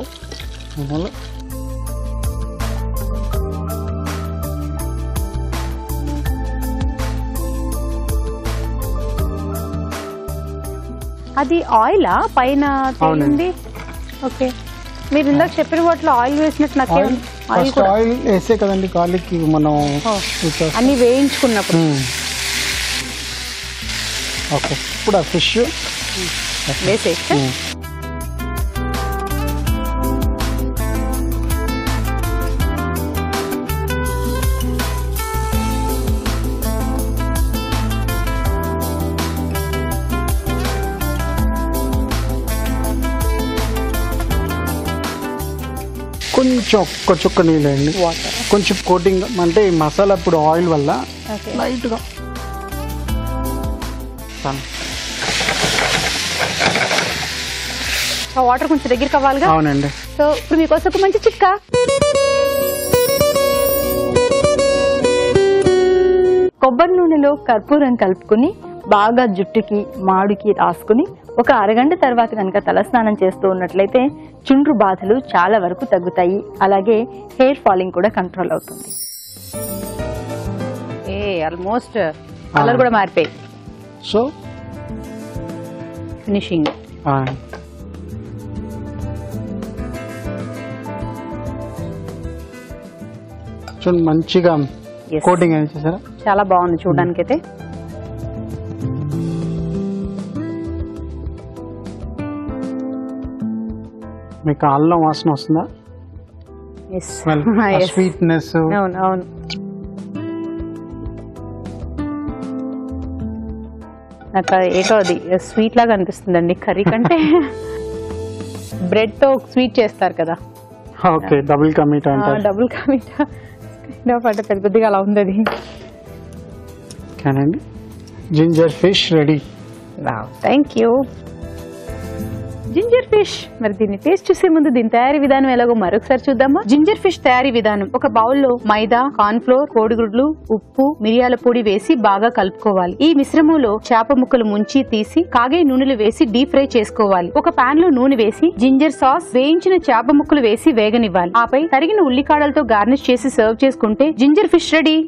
అది ఆయిలా పైన ఓకే. మీరు ఇందాక చెప్పిన వాటిలో ఆయిల్ వేసినట్టు నాకేం ఆయిల్? ఆయిల్ ఫస్ట్ కూడా ఆయిల్ వేసే కదండి గార్లిక్ మనం. అన్ని వేయించుకున్నప్పుడు. ఓకే. ఇప్పుడు ఆ ఫిష్. వేసేస్తే కొంచెం ఒక్క చుక్క నీళ్ళు వేయండి. వాటర్ కొంచెం కోటింగ్ అంటే ఈ మసాలా ఇప్పుడు ఆయిల్ వల్ల లైట్గా. వాటర్ కొంచెం దగ్గరికి అవ్వాలిగా? అవునండి. సో ఇప్పుడు మీకోసం ఒక మంచి చిట్కా. కొబ్బరి నూనెలో కర్పూరం కలుపుకుని బాగా జుట్టుకి మాడుకి రాసుకుని ఒక అరగంట తర్వాత కనుక తలస్నానం చేస్తూ ఉన్నట్లయితే చుండ్రు బాధలు చాలా వరకు తగ్గుతాయి. అలాగే హెయిర్ ఫాలింగ్ కూడా కంట్రోల్ అవుతుంది. ఏ ఆల్మోస్ట్ కలర్ కూడా మారిపోయి సో? ఫినిషింగ్. మంచిగా. కోటింగ్ చేశారా? చాలా బాగుంది చూడడానికి అయితే మీకు అల్లం వాసన వస్తుందా? ఎస్ స్వీట్నెస్ [LAUGHS] అవును అవును. నాకు అది ఏటో అది స్వీట్ లాగా అనిపిస్తుందండి కర్రీ కంటే. బ్రెడ్తో స్వీట్ చేస్తారు కదా. ఓకే డబుల్ కమిట్ అంటారు. డబుల్ కమిటా అంటే పెద్ద పెద్దగా అలా ఉంది అది. కానండి ginger fish ready thank you ginger fish. మరి దీన్ని టేస్ట్ చూసే ముందు దీని తయారీ విధానం ఎలాగో మరొకసారి చూద్దామా? జింజర్ ఫిష్ తయారీ విధానం. ఒక బౌల్లో మైదా కార్న్ఫ్లోర్ కోడిగుడ్లు ఉప్పు మిరియాల పొడి వేసి బాగా కలుపుకోవాలి. ఈ మిశ్రమంలో చేప ముక్కలు ముంచి తీసి కాగే నూనెలు వేసి డీప్ ఫ్రై చేసుకోవాలి. ఒక పాన్లో నూనె వేసి జింజర్ సాస్ వేయించిన చేప ముక్కలు వేసి వేగనివ్వాలి. ఆపై తరిగిన ఉల్లికాడలతో గార్నిష్ చేసి సర్వ్ చేసుకుంటే ginger fish ready.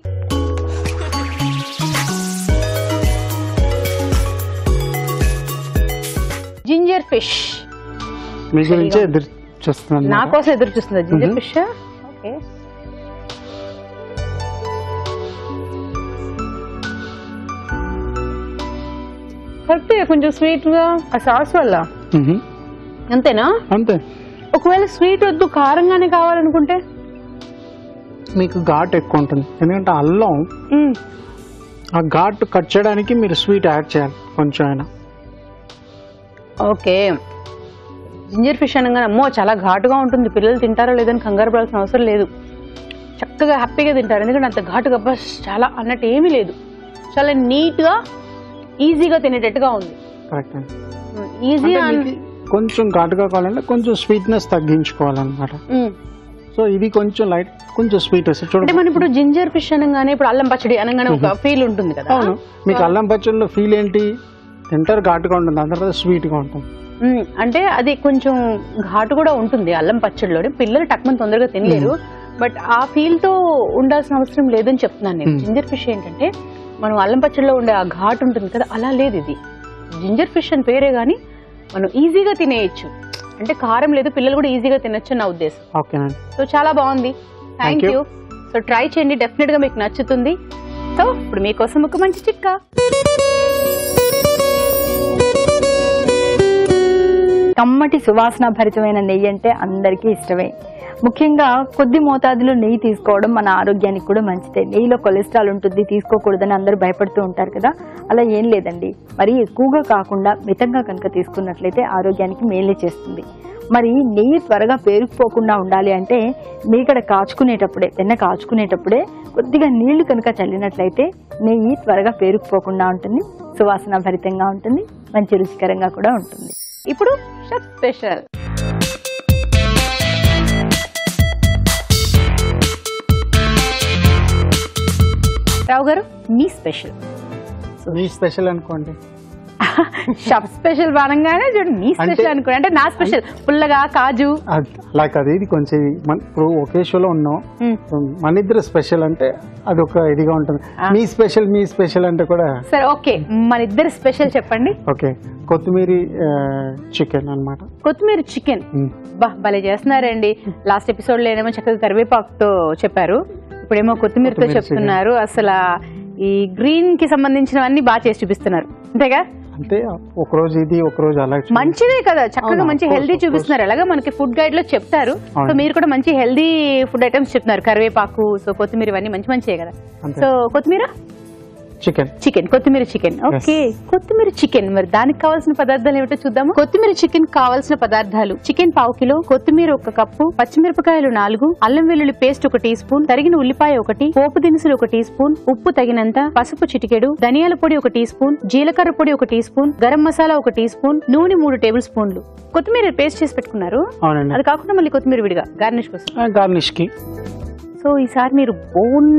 Ginger fish. మీ గురించే ఎదురు చూస్తున్నాను నా. కోసం ఎదురు చూస్తుందా జింజర్. ఫిష్? ఓకే. కరెక్ట్ కొంచెం స్వీట్గా ఆ సాస్ వల్ల. అంతేనా? అంతే. ఒకవేళ స్వీట్ వద్దు కారంగానే కావాలనుకుంటే? మీకు ఘాట్ ఎక్కువ ఉంటుంది. ఎందుకంటే అల్లం. ఆ ఘాట్ కట్ చేయడానికి మీరు స్వీట్ యాడ్ చేయాలి కొంచెం అయినా. ఓకే. జింజర్ ఫిష్ అనగానే అమ్మో చాలా ఘాటుగా ఉంటుంది. పిల్లలు తింటారో లేదని కంగారు పడాల్సిన అవసరం లేదు. చక్కగా హ్యాపీగా తింటారు. ఎందుకంటే అంత ఘాటుగా బస్ చాలా అన్నట్టు ఏమీ లేదు. చాలా నీట్గా ఈజీగా తినేటట్టుగా ఉంది. కరెక్ట్ ఈజీ కొంచెం ఘాటుగా కావాలంటే కొంచెం స్వీట్నెస్ తగ్గించుకోవాలన్నమాట. సో ఇది కొంచెం లైట్ కొంచెం స్వీట్ వస్తుంది చూడండి మనం ఇప్పుడు జింజర్ ఫిష్ అనగానే ఇప్పుడు అల్లం పచ్చడి అనగానే ఒక ఫీల్ ఉంటుంది కదా? అవును. మీకు అల్లం పచ్చడిలో ఫీల్ ఏంటి? తింటారు ఘాటుగా ఉంటుంది దాని తర్వాత స్వీట్గా ఉంటుంది. అంటే అది కొంచెం ఘాటు కూడా ఉంటుంది అల్లం పచ్చడిలో పిల్లలు టక్మని తొందరగా తినలేరు. బట్ ఆ ఫీల్తో ఉండాల్సిన అవసరం లేదని చెప్తున్నాను నేను. జింజర్ ఫిష్ ఏంటంటే మనం అల్లం పచ్చడిలో ఉండే ఆ ఘాటు ఉంటుంది కదా అలా లేదు ఇది. జింజర్ ఫిష్ అని పేరే గానీ మనం ఈజీగా తినేయచ్చు. అంటే కారం లేదు పిల్లలు కూడా ఈజీగా తినొచ్చు నా ఉద్దేశం. ఓకేనండి సో చాలా బాగుంది. థ్యాంక్. యూ సో ట్రై చేయండి. డెఫినెట్గా మీకు నచ్చుతుంది. సో ఇప్పుడు మీకోసం ఒక మంచి చిట్కా కమ్మటి సువాసన భరితమైన నెయ్యి అంటే అందరికీ ఇష్టమే. ముఖ్యంగా కొద్ది మోతాదులో నెయ్యి తీసుకోవడం మన ఆరోగ్యానికి కూడా మంచిదే. నెయ్యిలో కొలెస్ట్రాల్ ఉంటుంది తీసుకోకూడదని అందరూ భయపడుతూ ఉంటారు కదా. అలా ఏం లేదండి. మరి ఎక్కువగా కాకుండా మితంగా కనుక తీసుకున్నట్లయితే ఆరోగ్యానికి మేలే చేస్తుంది. మరి నెయ్యి త్వరగా పేరుకుపోకుండా ఉండాలి అంటే మీకడ కాచుకునేటప్పుడే వెన్న కాచుకునేటప్పుడే కొద్దిగా నీళ్ళు కనుక చల్లినట్లయితే నెయ్యి త్వరగా పేరుకుపోకుండా ఉంటుంది సువాసన భరితంగా ఉంటుంది మంచి రుచికరంగా కూడా ఉంటుంది. ఇప్పుడు షెఫ్ స్పెషల్. రావు గారు మీ స్పెషల్. మీ స్పెషల్ అనుకోండి. [LAUGHS] షెఫ్ స్పెషల్ అనగానే చూడండి మీ స్పెషల్ అనుకోండి అంటే నా స్పెషల్. పుల్లగా కాజు. అది అలా కాదు ఇది కొంచెం ఇప్పుడు ఒకే షోలో ఉన్నాం. మన ఇద్దరు స్పెషల్ అంటే అది ఒక ఇదిగా ఉంటుంది. మీ స్పెషల్ మీ స్పెషల్ అంటే కూడా సరే ఓకే. మన ఇద్దరు స్పెషల్ చెప్పండి. ఓకే. కొత్తిమీర చికెన్ అన్నమాట. కొత్తిమీర చికెన్. బా భలే చేస్తున్నారండి. లాస్ట్ ఎపిసోడ్లో ఏమో చక్కగా కరివేపాకుతో చెప్పారు. ఇప్పుడేమో కొత్తిమీరతో కొత్తిమీర చెప్తున్నారు. అసలు ఈ గ్రీన్కి సంబంధించినవన్నీ బాగా చేసి చూపిస్తున్నారు. అంతేగా? అంటే ఒక రోజు ఇది ఒక రోజు అలా మంచిదే కదా చక్కగా మంచి హెల్దీ చూపిస్తున్నారు. అలాగా మనకి ఫుడ్ గైడ్లో చెప్తారు. సో. మీరు కూడా మంచి హెల్దీ ఫుడ్ ఐటమ్స్ చెప్తున్నారు. కరివేపాకు సో కొత్తిమీర ఇవన్నీ మంచి మంచిదే కదా. సో కొత్తిమీర? చికెన్ చికెన్ కొత్తిమీర చికెన్ ఓకే కొత్తిమీర చికెన్ మరి దానికి కావాల్సిన పదార్థాలు ఏమిటో చూద్దాము. కొత్తిమీర చికెన్ కావాల్సిన పదార్థాలు. చికెన్ పావు కిలో కొత్తిమీర ఒక కప్పు పచ్చిమిరపకాయలు నాలుగు అల్లం వెల్లుల్లి పేస్ట్ ఒక టీ స్పూన్ తరిగిన ఉల్లిపాయ ఒకటి పోపు దినుసులు ఒక టీ స్పూన్ ఉప్పు తగినంత పసుపు చిటికెడు ధనియాల పొడి ఒక టీ స్పూన్ జీలకర్ర పొడి ఒక టీ స్పూన్ గరం మసాలా ఒక టీ స్పూన్ నూనె మూడు టేబుల్ స్పూన్లు. కొత్తిమీర పేస్ట్ చేసి పెట్టుకున్నారు. అవునండి. అది కాకుండా మళ్ళీ కొత్తిమీర విడిగా గార్నిష్ కోసం. గార్నిష్కి. సో ఈసారి మీరు బోన్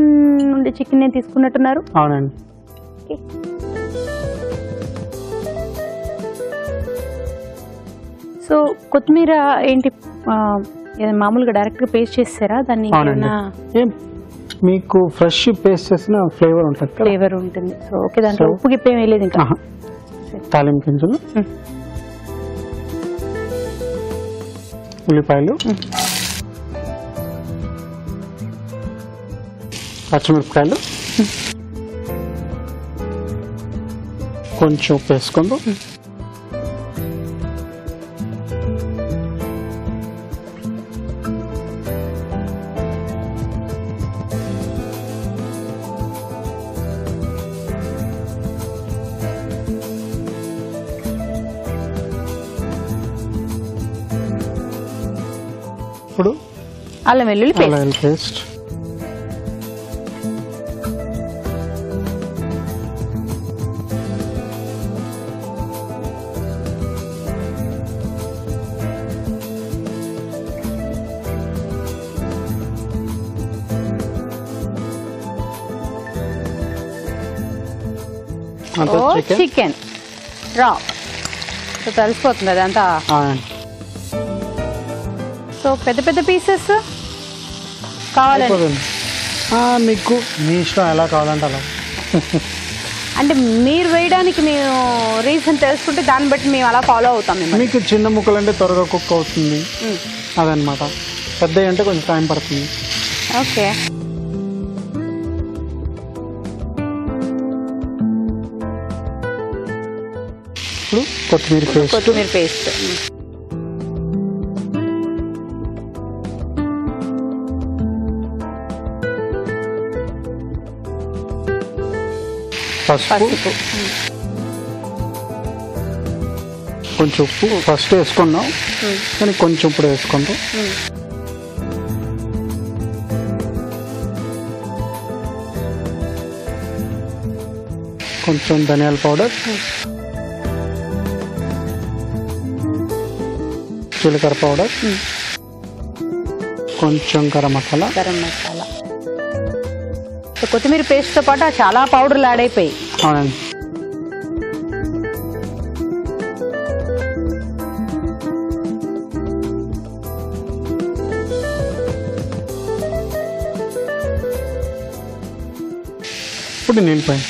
నుండి చికెన్ తీసుకున్నట్టున్నారు. అవునండి. సో కొత్తిమీర ఏంటి మామూలుగా డైరెక్ట్గా పేస్ట్ చేస్తారా? దాన్ని మీకు ఫ్రెష్ పేస్ట్ చేసిన ఫ్లేవర్ ఉంటుంది ఫ్లేవర్ ఉంటుంది. సో ఓకే దాంట్లో ఉప్పు గిప్పు వేయలేదు ఇంకా. తాలింపు గింజలు. ఉల్లిపాయలు పచ్చిమిరపకాయలు కొంచెం వేసుకుందాం ఇప్పుడు అల్లం వెల్లుల్లి పేస్ట్. చికెన్ రా. సో తెలిసిపోతుంది అదంతా. సో పెద్ద పెద్ద పీసెస్ కావాలండి. మీకు మీ ఇష్టం ఎలా కావాలంటే అలా అంటే మీరు వేయడానికి మేము రీజన్ తెలుసుకుంటే దాన్ని బట్టి మేము అలా ఫాలో అవుతాం మీకు చిన్న ముక్కలు అంటే త్వరగా కుక్ అవుతుంది. అదనమాట పెద్ద అంటే కొంచెం టైం పడుతుంది. ఓకే. కొత్తిమీర పేస్ట్ కొత్తిమీర పేస్ట్ పసుపు కొంచెం ఉప్పు ఫస్ట్ వేసుకున్నాం. కానీ కొంచెం ఇప్పుడు వేసుకుంటాం. కొంచెం ధనియాల పౌడర్. జీలకర్ర పౌడర్. కొంచెం గరం మసాలా. గరం మసాలా. కొత్తిమీర పేస్ట్తో పాటు చాలా పౌడర్లు యాడ్ అయిపోయి అవునండి. ఇప్పుడు నీళ్ళు పైన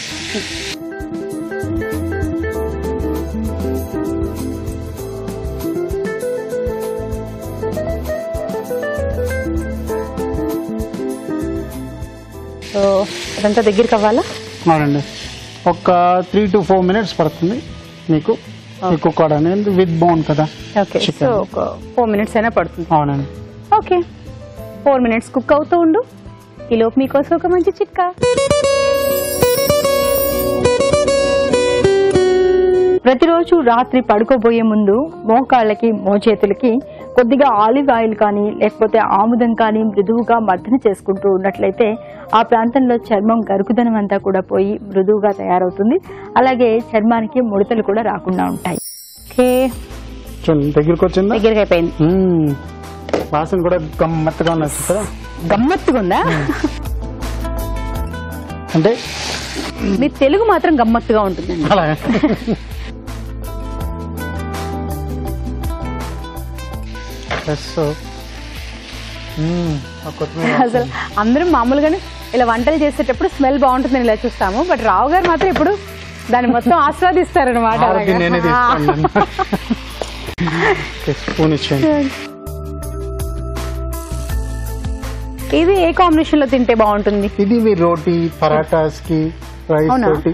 అదంతా దగ్గరికి అవ్వాలా? అవునండి. ఒక త్రీ టు ఫోర్ మినిట్స్ పడుతుంది మీకు. కూడా అనేది విత్ బోన్ కదా. ఓకే. సో ఒక ఫోర్ మినిట్స్ అయినా పడుతుంది. అవునండి. ఓకే ఫోర్ మినిట్స్ కుక్ అవుతూ ఉండు. ఈలోపు మీకోసం ఒక మంచి చిట్కా. ప్రతిరోజు రాత్రి పడుకోబోయే ముందు మోకాళ్ళకి మోచేతులకి కొద్దిగా ఆలివ్ ఆయిల్ కానీ లేకపోతే ఆముదం కానీ మృదువుగా మర్దన చేసుకుంటూ ఉన్నట్లయితే ఆ ప్రాంతంలో చర్మం గరుకుదనం అంతా కూడా పోయి మృదువుగా తయారవుతుంది. అలాగే చర్మానికి ముడతలు కూడా రాకుండా ఉంటాయి. ఓకే. చూడండి దగ్గరికి వచ్చిందా? దగ్గరికి అయిపోయింది. మ్మ్. వాసన కూడా గమ్మత్తుగా ఉన్నది కదా? గమ్మత్తుగా ఉందా? అంటే? మీ తెలుగు మాత్రం గమ్మత్తుగా ఉంటుందండి. కొత్తిమీర [LAUGHS] అసలు అందరం మామూలుగానే ఇలా వంటలు చేసేటప్పుడు స్మెల్ బాగుంటుందని ఇలా చూస్తాము. బట్ రావు గారు మాత్రం ఇప్పుడు దాన్ని మొత్తం ఆస్వాదిస్తారనమాట [LAUGHS] ఇచ్చేయండి. ఇది ఏ కాంబినేషన్లో తింటే బాగుంటుంది? ఇది మీ రోటీ పరాటాస్కి రైస్? తోటి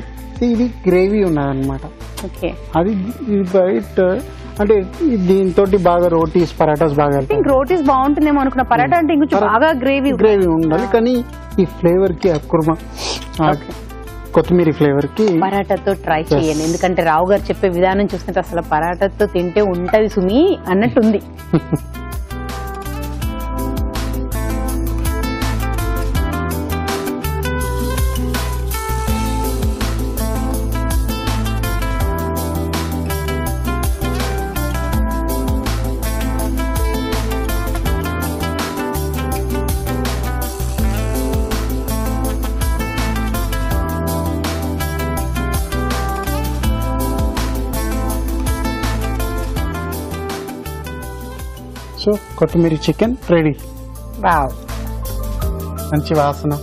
ఇది గ్రేవీ ఉన్నదన్నమాట. అది బయట అంటే దీంతో బాగా రోటీస్ పరాటాస్ బాగా రోటీస్ బాగుంటుందేమో అనుకున్న. పరాటా అంటే ఇంకొంచెం బాగా గ్రేవీ గ్రేవీ ఉండాలి కానీ ఈ ఫ్లేవర్కి కుర్మా కొత్తిమీర ఫ్లేవర్కి పరాటాతో ట్రై చేయండి. ఎందుకంటే రావు గారు చెప్పే విధానం చూస్తుంటే అసలు పరాటాతో తింటే ఉంటది సుమి అన్నట్టుంది. [LAUGHS] కొత్తిమీర చికెన్ రెడీ. వావ్. మంచి వాసన.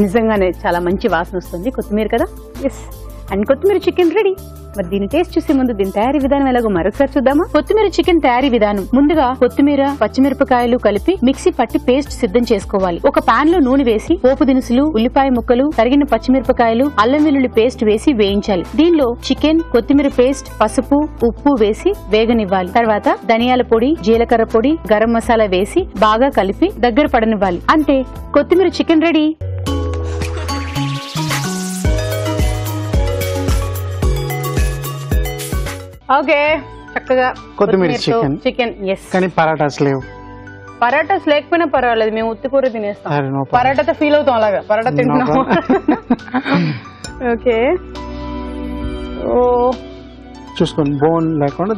నిజంగానే చాలా మంచి వాసన వస్తుంది కొత్తిమీర కదా? ఎస్ అండ్ కొత్తిమీర చికెన్ రెడీ. మరి దీని టేస్ట్ చూసే ముందు దీని తయారీ విధానం ఎలాగో మరొకసారి చూద్దామా? కొత్తిమీర చికెన్ తయారీ విధానం. ముందుగా కొత్తిమీర పచ్చిమిరపకాయలు కలిపి మిక్సీ పట్టి పేస్ట్ సిద్ధం చేసుకోవాలి. ఒక పాన్లో నూనె వేసి పోపు దినుసులు ఉల్లిపాయ ముక్కలు తరిగిన పచ్చిమిరపకాయలు అల్లం వెల్లుల్లి పేస్ట్ వేసి వేయించాలి. దీనిలో చికెన్ కొత్తిమీర పేస్ట్ పసుపు ఉప్పు వేసి వేగనివ్వాలి. తర్వాత ధనియాల పొడి జీలకర్ర పొడి గరం మసాలా వేసి బాగా కలిపి దగ్గర పడనివ్వాలి. అంటే కొత్తిమీర చికెన్ రెడీ. ఓకే చక్కగా కొత్తిమీర chicken. చికెన్. ఎస్ కానీ పరాటాస్ లేవు. పరాటాస్ లేకపోయినా పర్వాలేదు మేము ఉత్తి కూర తినేస్తాం. పరాటాతో ఫీల్ అవుతాం అలాగా పరాటా తింటున్నాం. [LAUGHS] ఓకే. ఓ. చూసుకోండి బోన్ లేకుండా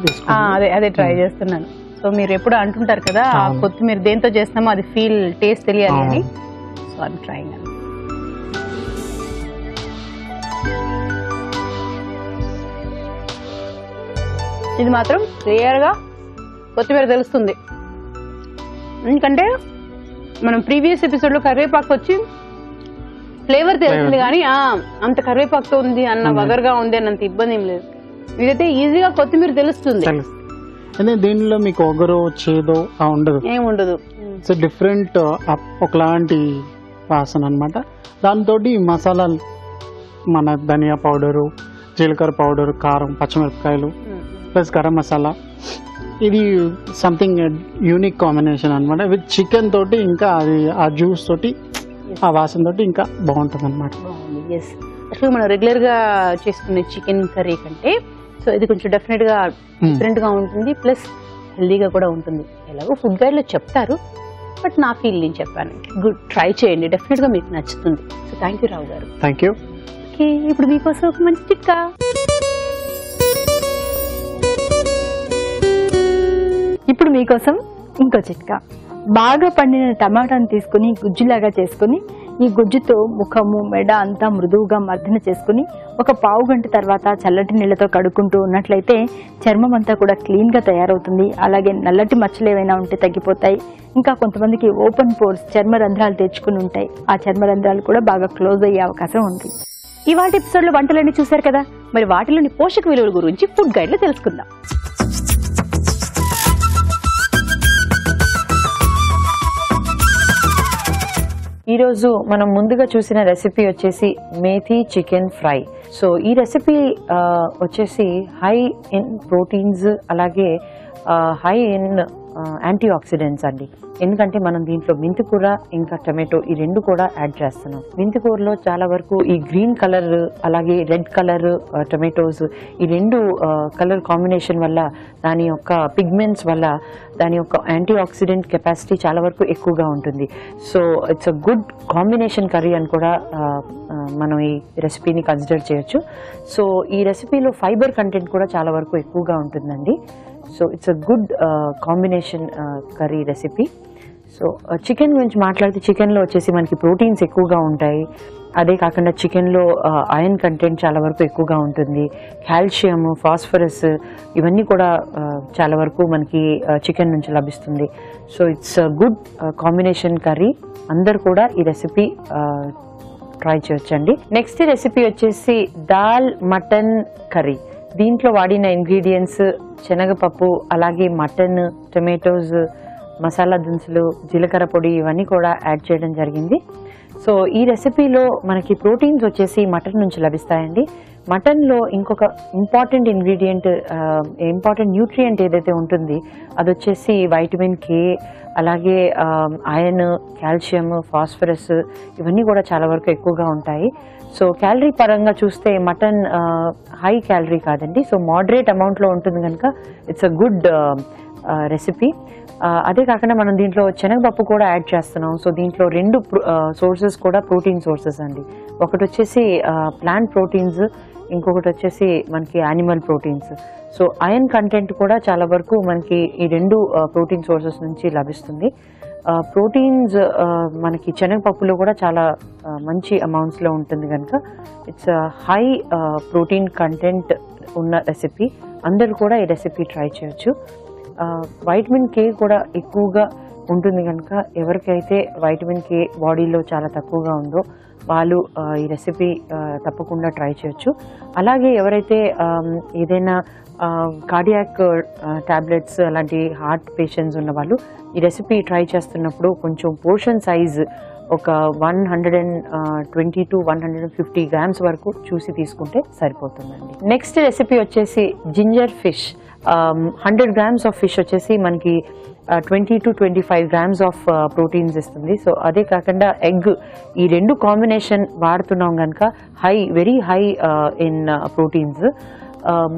అదే అదే ట్రై చేస్తున్నాను. సో మీరు ఎప్పుడు అంటుంటారు కదా ఆ. కొత్తిమీర దేంతో చేస్తామో అది ఫీల్ టేస్ట్ తెలియాలి. అని. సో ఐమ్ ట్రైంగ్ ఇది మాత్రం క్లియర్గా కొత్తిమీర తెలుస్తుంది. ఎందుకంటే మనం ప్రీవియస్ ఎపిసోడ్లో కరివేపాకు వచ్చి ఫ్లేవర్ తెలుస్తుంది కానీ అంత కరివేపాకుతో ఉంది అన్న వగరుగా ఉంది అన్నంత ఇబ్బంది ఏం లేదు. ఇదైతే ఈజీగా కొత్తిమీర తెలుస్తుంది. అదే దీనిలో మీకు ఒగరు చేదో ఆ ఉండదు. ఏం ఉండదు. సో డిఫరెంట్ ఒకలాంటి వాసన అనమాట దాంతో మసాలాలు మన ధనియా పౌడరు జీలకర్ర పౌడర్ కారం పచ్చిమిరపకాయలు ప్లస్ గరం మసాలా. ఇది సంథింగ్ యూనిక్ కాంబినేషన్ అనమాట విత్ చికెన్ తోటి ఇంకా అది ఆ జ్యూస్ తోటి ఆ వాసన తోటి ఇంకా బాగుంటుంది అనమాట ఎస్ యాక్చువల్గా మనం రెగ్యులర్గా చేసుకునే చికెన్ కర్రీ కంటే సో ఇది కొంచెం డెఫినెట్గా డిఫరెంట్గా ఉంటుంది ప్లస్ హెల్దీగా కూడా ఉంటుంది. ఎలాగో ఫుడ్ గైడ్లో చెప్తారు బట్ నా ఫీల్ నేను చెప్పాను. గుడ్ ట్రై చేయండి. డెఫినెట్గా మీకు నచ్చుతుంది. సో థ్యాంక్ యూ రావు గారు. థ్యాంక్ యూ ఓకే ఇప్పుడు మీకోసం ఒక మంచి చిట్కా ఇప్పుడు మీకోసం ఇంకో చిట్కా. బాగా పండిన టమాటాను తీసుకుని గుజ్జులాగా చేసుకుని ఈ గుజ్జుతో ముఖము మెడ అంతా మృదువుగా మర్దన చేసుకుని ఒక పావు గంట తర్వాత చల్లటి నీళ్ళతో కడుక్కుంటూ ఉన్నట్లయితే చర్మం అంతా కూడా క్లీన్గా తయారవుతుంది. అలాగే నల్లటి మచ్చలు ఏవైనా ఉంటే తగ్గిపోతాయి. ఇంకా కొంతమందికి ఓపెన్ పోర్స్ చర్మ రంధ్రాలు తెచ్చుకుని ఉంటాయి. ఆ చర్మ రంధ్రాలు కూడా బాగా క్లోజ్ అయ్యే అవకాశం ఉంది. ఇవాటి ఎపిసోడ్లో వంటలన్నీ చూశారు కదా? మరి వాటిలోని పోషక విలువల గురించి ఫుడ్ గైడ్లో తెలుసుకుందాం. ఈరోజు మనం ముందుగా చూసిన రెసిపీ వచ్చేసి మేథీ చికెన్ ఫ్రై. సో ఈ రెసిపీ వచ్చేసి హై ఇన్ ప్రోటీన్స్ అలాగే హై ఇన్ యాంటీ ఆక్సిడెంట్స్ అండి. ఎందుకంటే మనం దీంట్లో మెంతికూర ఇంకా టమాటో ఈ రెండు కూడా యాడ్ చేస్తున్నాం. మెంతికూరలో చాలా వరకు ఈ గ్రీన్ కలర్ అలాగే రెడ్ కలర్ టమాటోస్ ఈ రెండు కలర్ కాంబినేషన్ వల్ల దాని యొక్క పిగ్మెంట్స్ వల్ల దాని యొక్క యాంటీ ఆక్సిడెంట్ కెపాసిటీ చాలా వరకు ఎక్కువగా ఉంటుంది. So it's a good combination curry అని కూడా మనం ఈ రెసిపీని కన్సిడర్ చేయొచ్చు. సో ఈ రెసిపీలో ఫైబర్ కంటెంట్ కూడా చాలా వరకు ఎక్కువగా ఉంటుందండి. So it's a good combination curry recipe so chicken గురించి మాట్లాడితే చికెన్లో వచ్చేసి మనకి ప్రోటీన్స్ ఎక్కువగా ఉంటాయి. అదే కాకుండా చికెన్లో ఐరన్ కంటెంట్ చాలా వరకు ఎక్కువగా ఉంటుంది. కాల్షియం ఫాస్ఫరస్ ఇవన్నీ కూడా చాలా వరకు మనకి చికెన్ నుంచి లభిస్తుంది. So it's good combination curry. అందరు కూడా ఈ రెసిపీ ట్రై చేయొచ్చండి. నెక్స్ట్ రెసిపీ వచ్చేసి దాల్ మటన్ కర్రీ. దీంట్లో వాడిన ఇంగ్రీడియంట్స్ శనగపప్పు అలాగే మటన్ టొమాటోస్ మసాలా దినుసులు జీలకర్ర పొడి ఇవన్నీ కూడా యాడ్ చేయడం జరిగింది. సో ఈ రెసిపీలో మనకి ప్రోటీన్స్ వచ్చేసి మటన్ నుంచి లభిస్తాయండి. మటన్లో ఇంకొక ఇంపార్టెంట్ ఇంగ్రీడియంట్ ఇంపార్టెంట్ న్యూట్రియంట్ ఏదైతే ఉంటుంది అది వచ్చేసి వైటమిన్ కే అలాగే ఐరన్ కాల్షియం ఫాస్ఫరస్ ఇవన్నీ కూడా చాలా వరకు ఎక్కువగా ఉంటాయి. సో క్యాలరీ పరంగా చూస్తే మటన్ హై క్యాలరీ కాదండి. సో మోడరేట్ అమౌంట్లో ఉంటుంది కనుక ఇట్స్ అ గుడ్ రెసిపీ. అదే కాకుండా మనం దీంట్లో శనగపప్పు కూడా యాడ్ చేస్తున్నాం. సో దీంట్లో రెండు సోర్సెస్ కూడా ప్రోటీన్ సోర్సెస్ అండి. ఒకటి వచ్చేసి ప్లాంట్ ప్రోటీన్స్ ఇంకొకటి వచ్చేసి మనకి animal proteins. So iron content కూడా చాలా వరకు మనకి ఈ రెండు ప్రోటీన్ సోర్సెస్ నుంచి లభిస్తుంది. ప్రోటీన్స్ మనకి శనగపప్పులో కూడా చాలా మంచి అమౌంట్స్లో ఉంటుంది కనుక ఇట్స్ హై ప్రోటీన్ కంటెంట్ ఉన్న రెసిపీ. అందరూ కూడా ఈ రెసిపీ ట్రై చేయొచ్చు. వైటమిన్ కే కూడా ఎక్కువగా ఉంటుంది కనుక ఎవరికైతే వైటమిన్ కే బాడీలో చాలా తక్కువగా ఉందో వాళ్ళు ఈ రెసిపీ తప్పకుండా ట్రై చేయొచ్చు. అలాగే ఎవరైతే ఏదైనా కార్డియాక్ టాబ్లెట్స్ అలాంటి హార్ట్ పేషెంట్స్ ఉన్న వాళ్ళు ఈ రెసిపీ ట్రై చేస్తున్నప్పుడు కొంచెం పోర్షన్ సైజ్ ఒక one hundred and twenty to one hundred and fifty grams వరకు చూసి తీసుకుంటే సరిపోతుందండి. నెక్స్ట్ రెసిపీ వచ్చేసి ginger fish hundred grams of fish వచ్చేసి మనకి twenty to twenty five grams of proteins ఇస్తుంది. సో అదే కాకుండా ఎగ్ ఈ రెండు కాంబినేషన్ వాడుతున్నాం కనుక high very high in proteins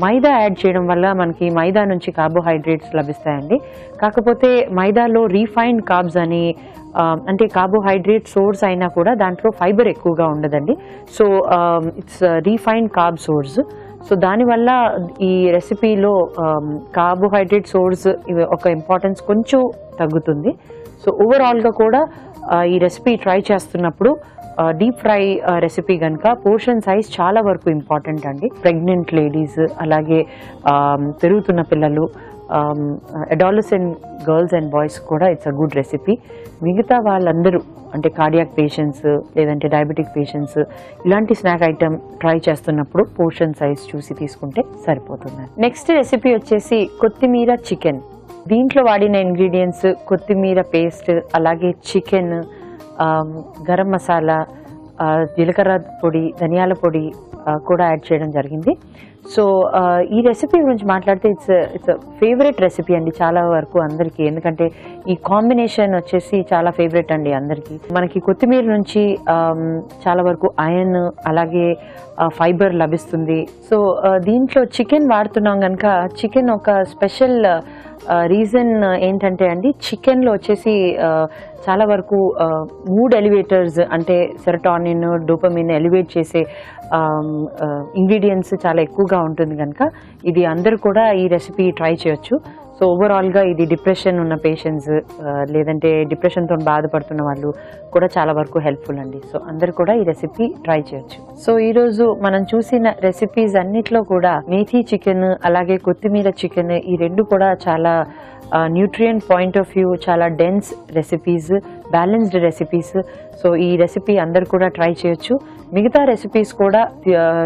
maida add చేయడం వల్ల మనకి మైదా నుంచి కార్బోహైడ్రేట్స్ లభిస్తాయండి. కాకపోతే మైదాలో రీఫైన్డ్ కార్బ్స్ అని um, అంటే కార్బోహైడ్రేట్ సోర్స్ అయినా కూడా దాంట్లో ఫైబర్ ఎక్కువగా ఉండదండి. So it's refined carb source so దానివల్ల ఈ రెసిపీలో కార్బోహైడ్రేట్ సోర్స్ ఒక ఇంపార్టెన్స్ కొంచెం తగ్గుతుంది. సో ఓవరాల్గా కూడా ఈ రెసిపీ ట్రై చేస్తున్నప్పుడు డీప్ ఫ్రై రెసిపీ కనుక పోర్షన్ సైజ్ చాలా వరకు ఇంపార్టెంట్ అండి. ప్రెగ్నెంట్ లేడీస్ అలాగే పెరుగుతున్న పిల్లలు అడాలసెంట్ గర్ల్స్ అండ్ బాయ్స్ కూడా ఇట్స్ అ గుడ్ రెసిపీ మిగతా వాళ్ళందరూ అంటే కార్డియాక్ పేషెంట్స్ లేదంటే డయాబెటిక్ పేషెంట్స్ ఇలాంటి స్నాక్ ఐటమ్ ట్రై చేస్తున్నప్పుడు పోర్షన్ సైజ్ చూసి తీసుకుంటే సరిపోతుంది. నెక్స్ట్ రెసిపీ వచ్చేసి కొత్తిమీర చికెన్ దీంట్లో వాడిన ఇంగ్రీడియంట్స్ కొత్తిమీర పేస్ట్ అలాగే chicken um, garam masala uh, జీలకర్ర పొడి ధనియాల పొడి uh, కూడా యాడ్ చేయడం జరిగింది. సో ఈ రెసిపీ గురించి మాట్లాడితే ఇట్స్ ఇట్స్ ఫేవరెట్ రెసిపీ అండి చాలా వరకు అందరికీ. ఎందుకంటే ఈ కాంబినేషన్ వచ్చేసి చాలా ఫేవరెట్ అండి అందరికీ. మనకి కొత్తిమీర నుంచి చాలా వరకు ఐరన్ అలాగే ఫైబర్ లభిస్తుంది. సో దీంట్లో చికెన్ వాడుతున్నాం కనుక చికెన్ ఒక స్పెషల్ రీజన్ ఏంటంటే అండి చికెన్లో వచ్చేసి చాలా వరకు మూడ్ ఎలివేటర్స్ అంటే సెరటానిన్ డోపమిన్ ఎలివేట్ చేసే ఇంగ్రీడియంట్స్ చాలా ఎక్కువగా ఉంటుంది కనుక ఇది అందరు కూడా ఈ రెసిపీ ట్రై చేయొచ్చు. సో ఓవరాల్గా ఇది డిప్రెషన్ ఉన్న పేషెంట్స్ uh, లేదంటే డిప్రెషన్తో బాధపడుతున్న వాళ్ళు కూడా చాలా వరకు హెల్ప్ఫుల్ అండి. సో అందరు కూడా ఈ రెసిపీ ట్రై చేయొచ్చు. సో ఈరోజు మనం చూసిన రెసిపీస్ అన్నిట్లో కూడా మేథీ చికెన్ అలాగే కొత్తిమీర చికెన్ ఈ రెండు కూడా చాలా న్యూట్రియంట్ పాయింట్ ఆఫ్ వ్యూ చాలా dense recipes balanced recipes so ఈ రెసిపీ అందరు కూడా ట్రై చేయొచ్చు. మిగతా రెసిపీస్ కూడా uh,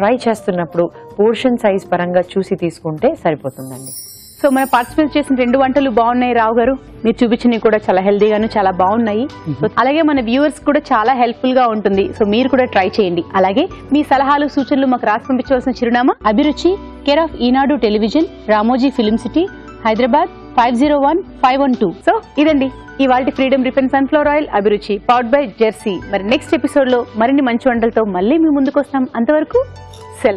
ట్రై చేస్తున్నప్పుడు పోర్షన్ సైజ్ పరంగా చూసి తీసుకుంటే సరిపోతుందండి. సో మన పార్టిసిపేట్ చేసిన రెండు వంటలు బాగున్నాయి రావు గారు. మీరు చూపించినవి కూడా చాలా హెల్దీగాను చాలా బాగున్నాయి. సో అలాగే మన వ్యూవర్స్ కూడా చాలా హెల్ప్ఫుల్గా ఉంటుంది. సో మీరు కూడా ట్రై చేయండి. అలాగే మీ సలహాలు సూచనలు మాకు రాసి పంపించవలసిన చిరునామా Abhiruchi care of Eenadu television Ramoji film city Hyderabad five zero one five one two so ఇదండి. ఇవాళ Freedom refined sunflower oil Abhiruchi powered by Jersey మరి నెక్స్ట్ ఎపిసోడ్లో మరిన్ని మంచి వంటలతో మళ్ళీ మీ ముందుకు వస్తాం. అంతవరకు సెలవు.